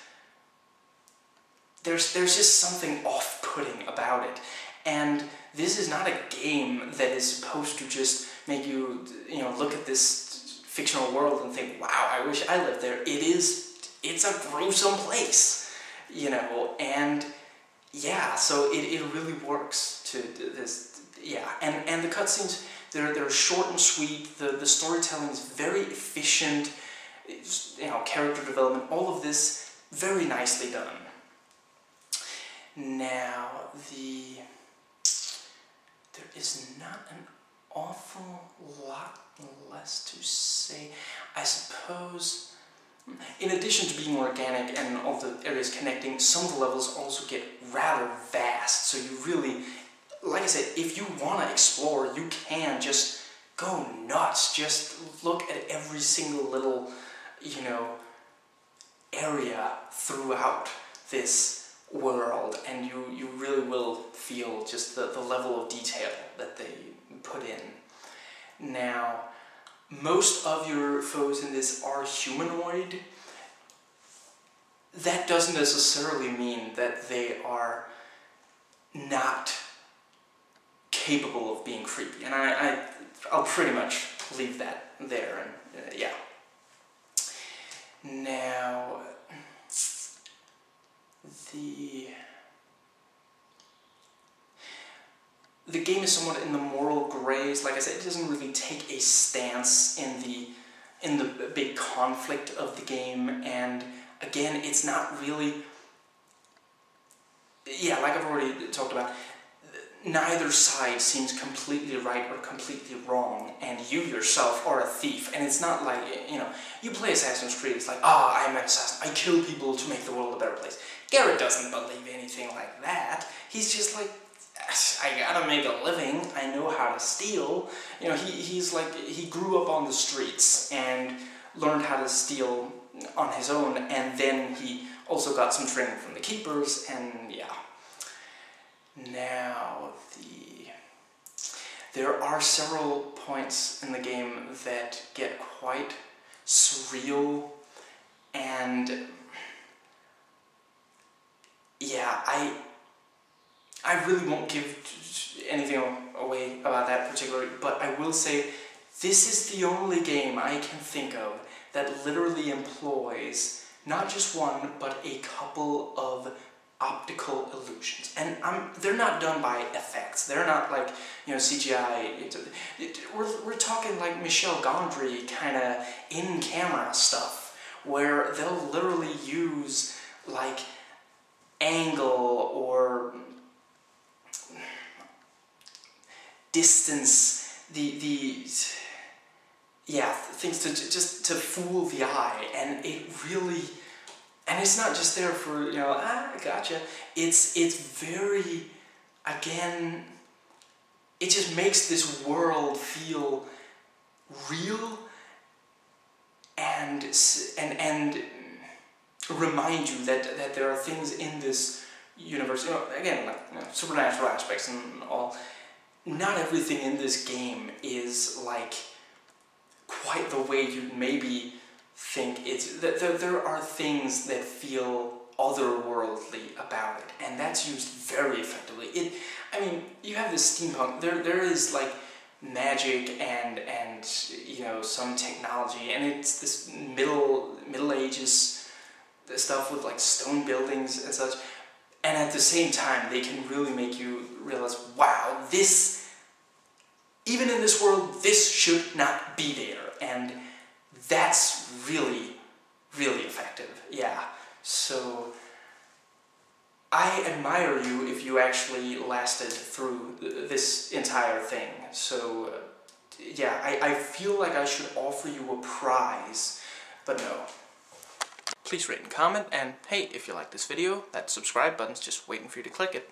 There's, there's just something off-putting about it. And this is not a game that is supposed to just make you, you know, look at this fictional world and think, wow, I wish I lived there. It is, it's a gruesome place, you know, and yeah, so it, it really works to this yeah, and, and the cutscenes, they're, they're short and sweet, the, the storytelling is very efficient, you know, character development, all of this very nicely done. Now, the... there is not an awful lot less to say. I suppose, in addition to being organic and all the areas connecting, some of the levels also get rather vast. So you really, like I said, if you want to explore, you can just go nuts. Just look at every single little, you know, area throughout this world and you, you really will feel just the, the level of detail that they put in. Now, most of your foes in this are humanoid. That doesn't necessarily mean that they are not capable of being creepy, and I, I I'll pretty much leave that there. And uh, yeah. Now, the the game is somewhat in the moral grays. Like I said, it doesn't really take a stance in the in the big conflict of the game, and again, it's not really. Yeah, like I've already talked about, neither side seems completely right or completely wrong, and you yourself are a thief. And it's not like, you know, you play Assassin's Creed, it's like, ah, oh, I'm an assassin, I kill people to make the world a better place. Garrett doesn't believe anything like that. He's just like, I gotta make a living, I know how to steal. You know, he, he's like, he grew up on the streets and learned how to steal on his own, and then he also got some training from the keepers, and yeah. Now, the there are several points in the game that get quite surreal and yeah, I I really won't give anything away about that particularly, but I will say this is the only game I can think of that literally employs not just one, but a couple of optical illusions. And I'm, they're not done by effects. They're not like, you know, CGI. It, it, we're, we're talking like Michel Gondry kind of in-camera stuff, where they'll literally use like angle or distance, the, the yeah, things to just to fool the eye, and it really and it's not just there for you know ah gotcha. It's it's very again. It just makes this world feel real and and and remind you that that there are things in this universe. You know, again, like you know, supernatural aspects and all. Not everything in this game is like quite the way you maybe think it's that there, there are things that feel otherworldly about it and that's used very effectively. It i mean you have this steampunk there there is like magic and and you know some technology and it's this middle middle ages stuff with like stone buildings and such and at the same time they can really make you realize wow this even in this world this should not be there and that's really, really effective. Yeah. So I admire you if you actually lasted through this entire thing. So yeah, I, I feel like I should offer you a prize, but no. Please rate and comment, and hey, if you like this video, that subscribe button's just waiting for you to click it.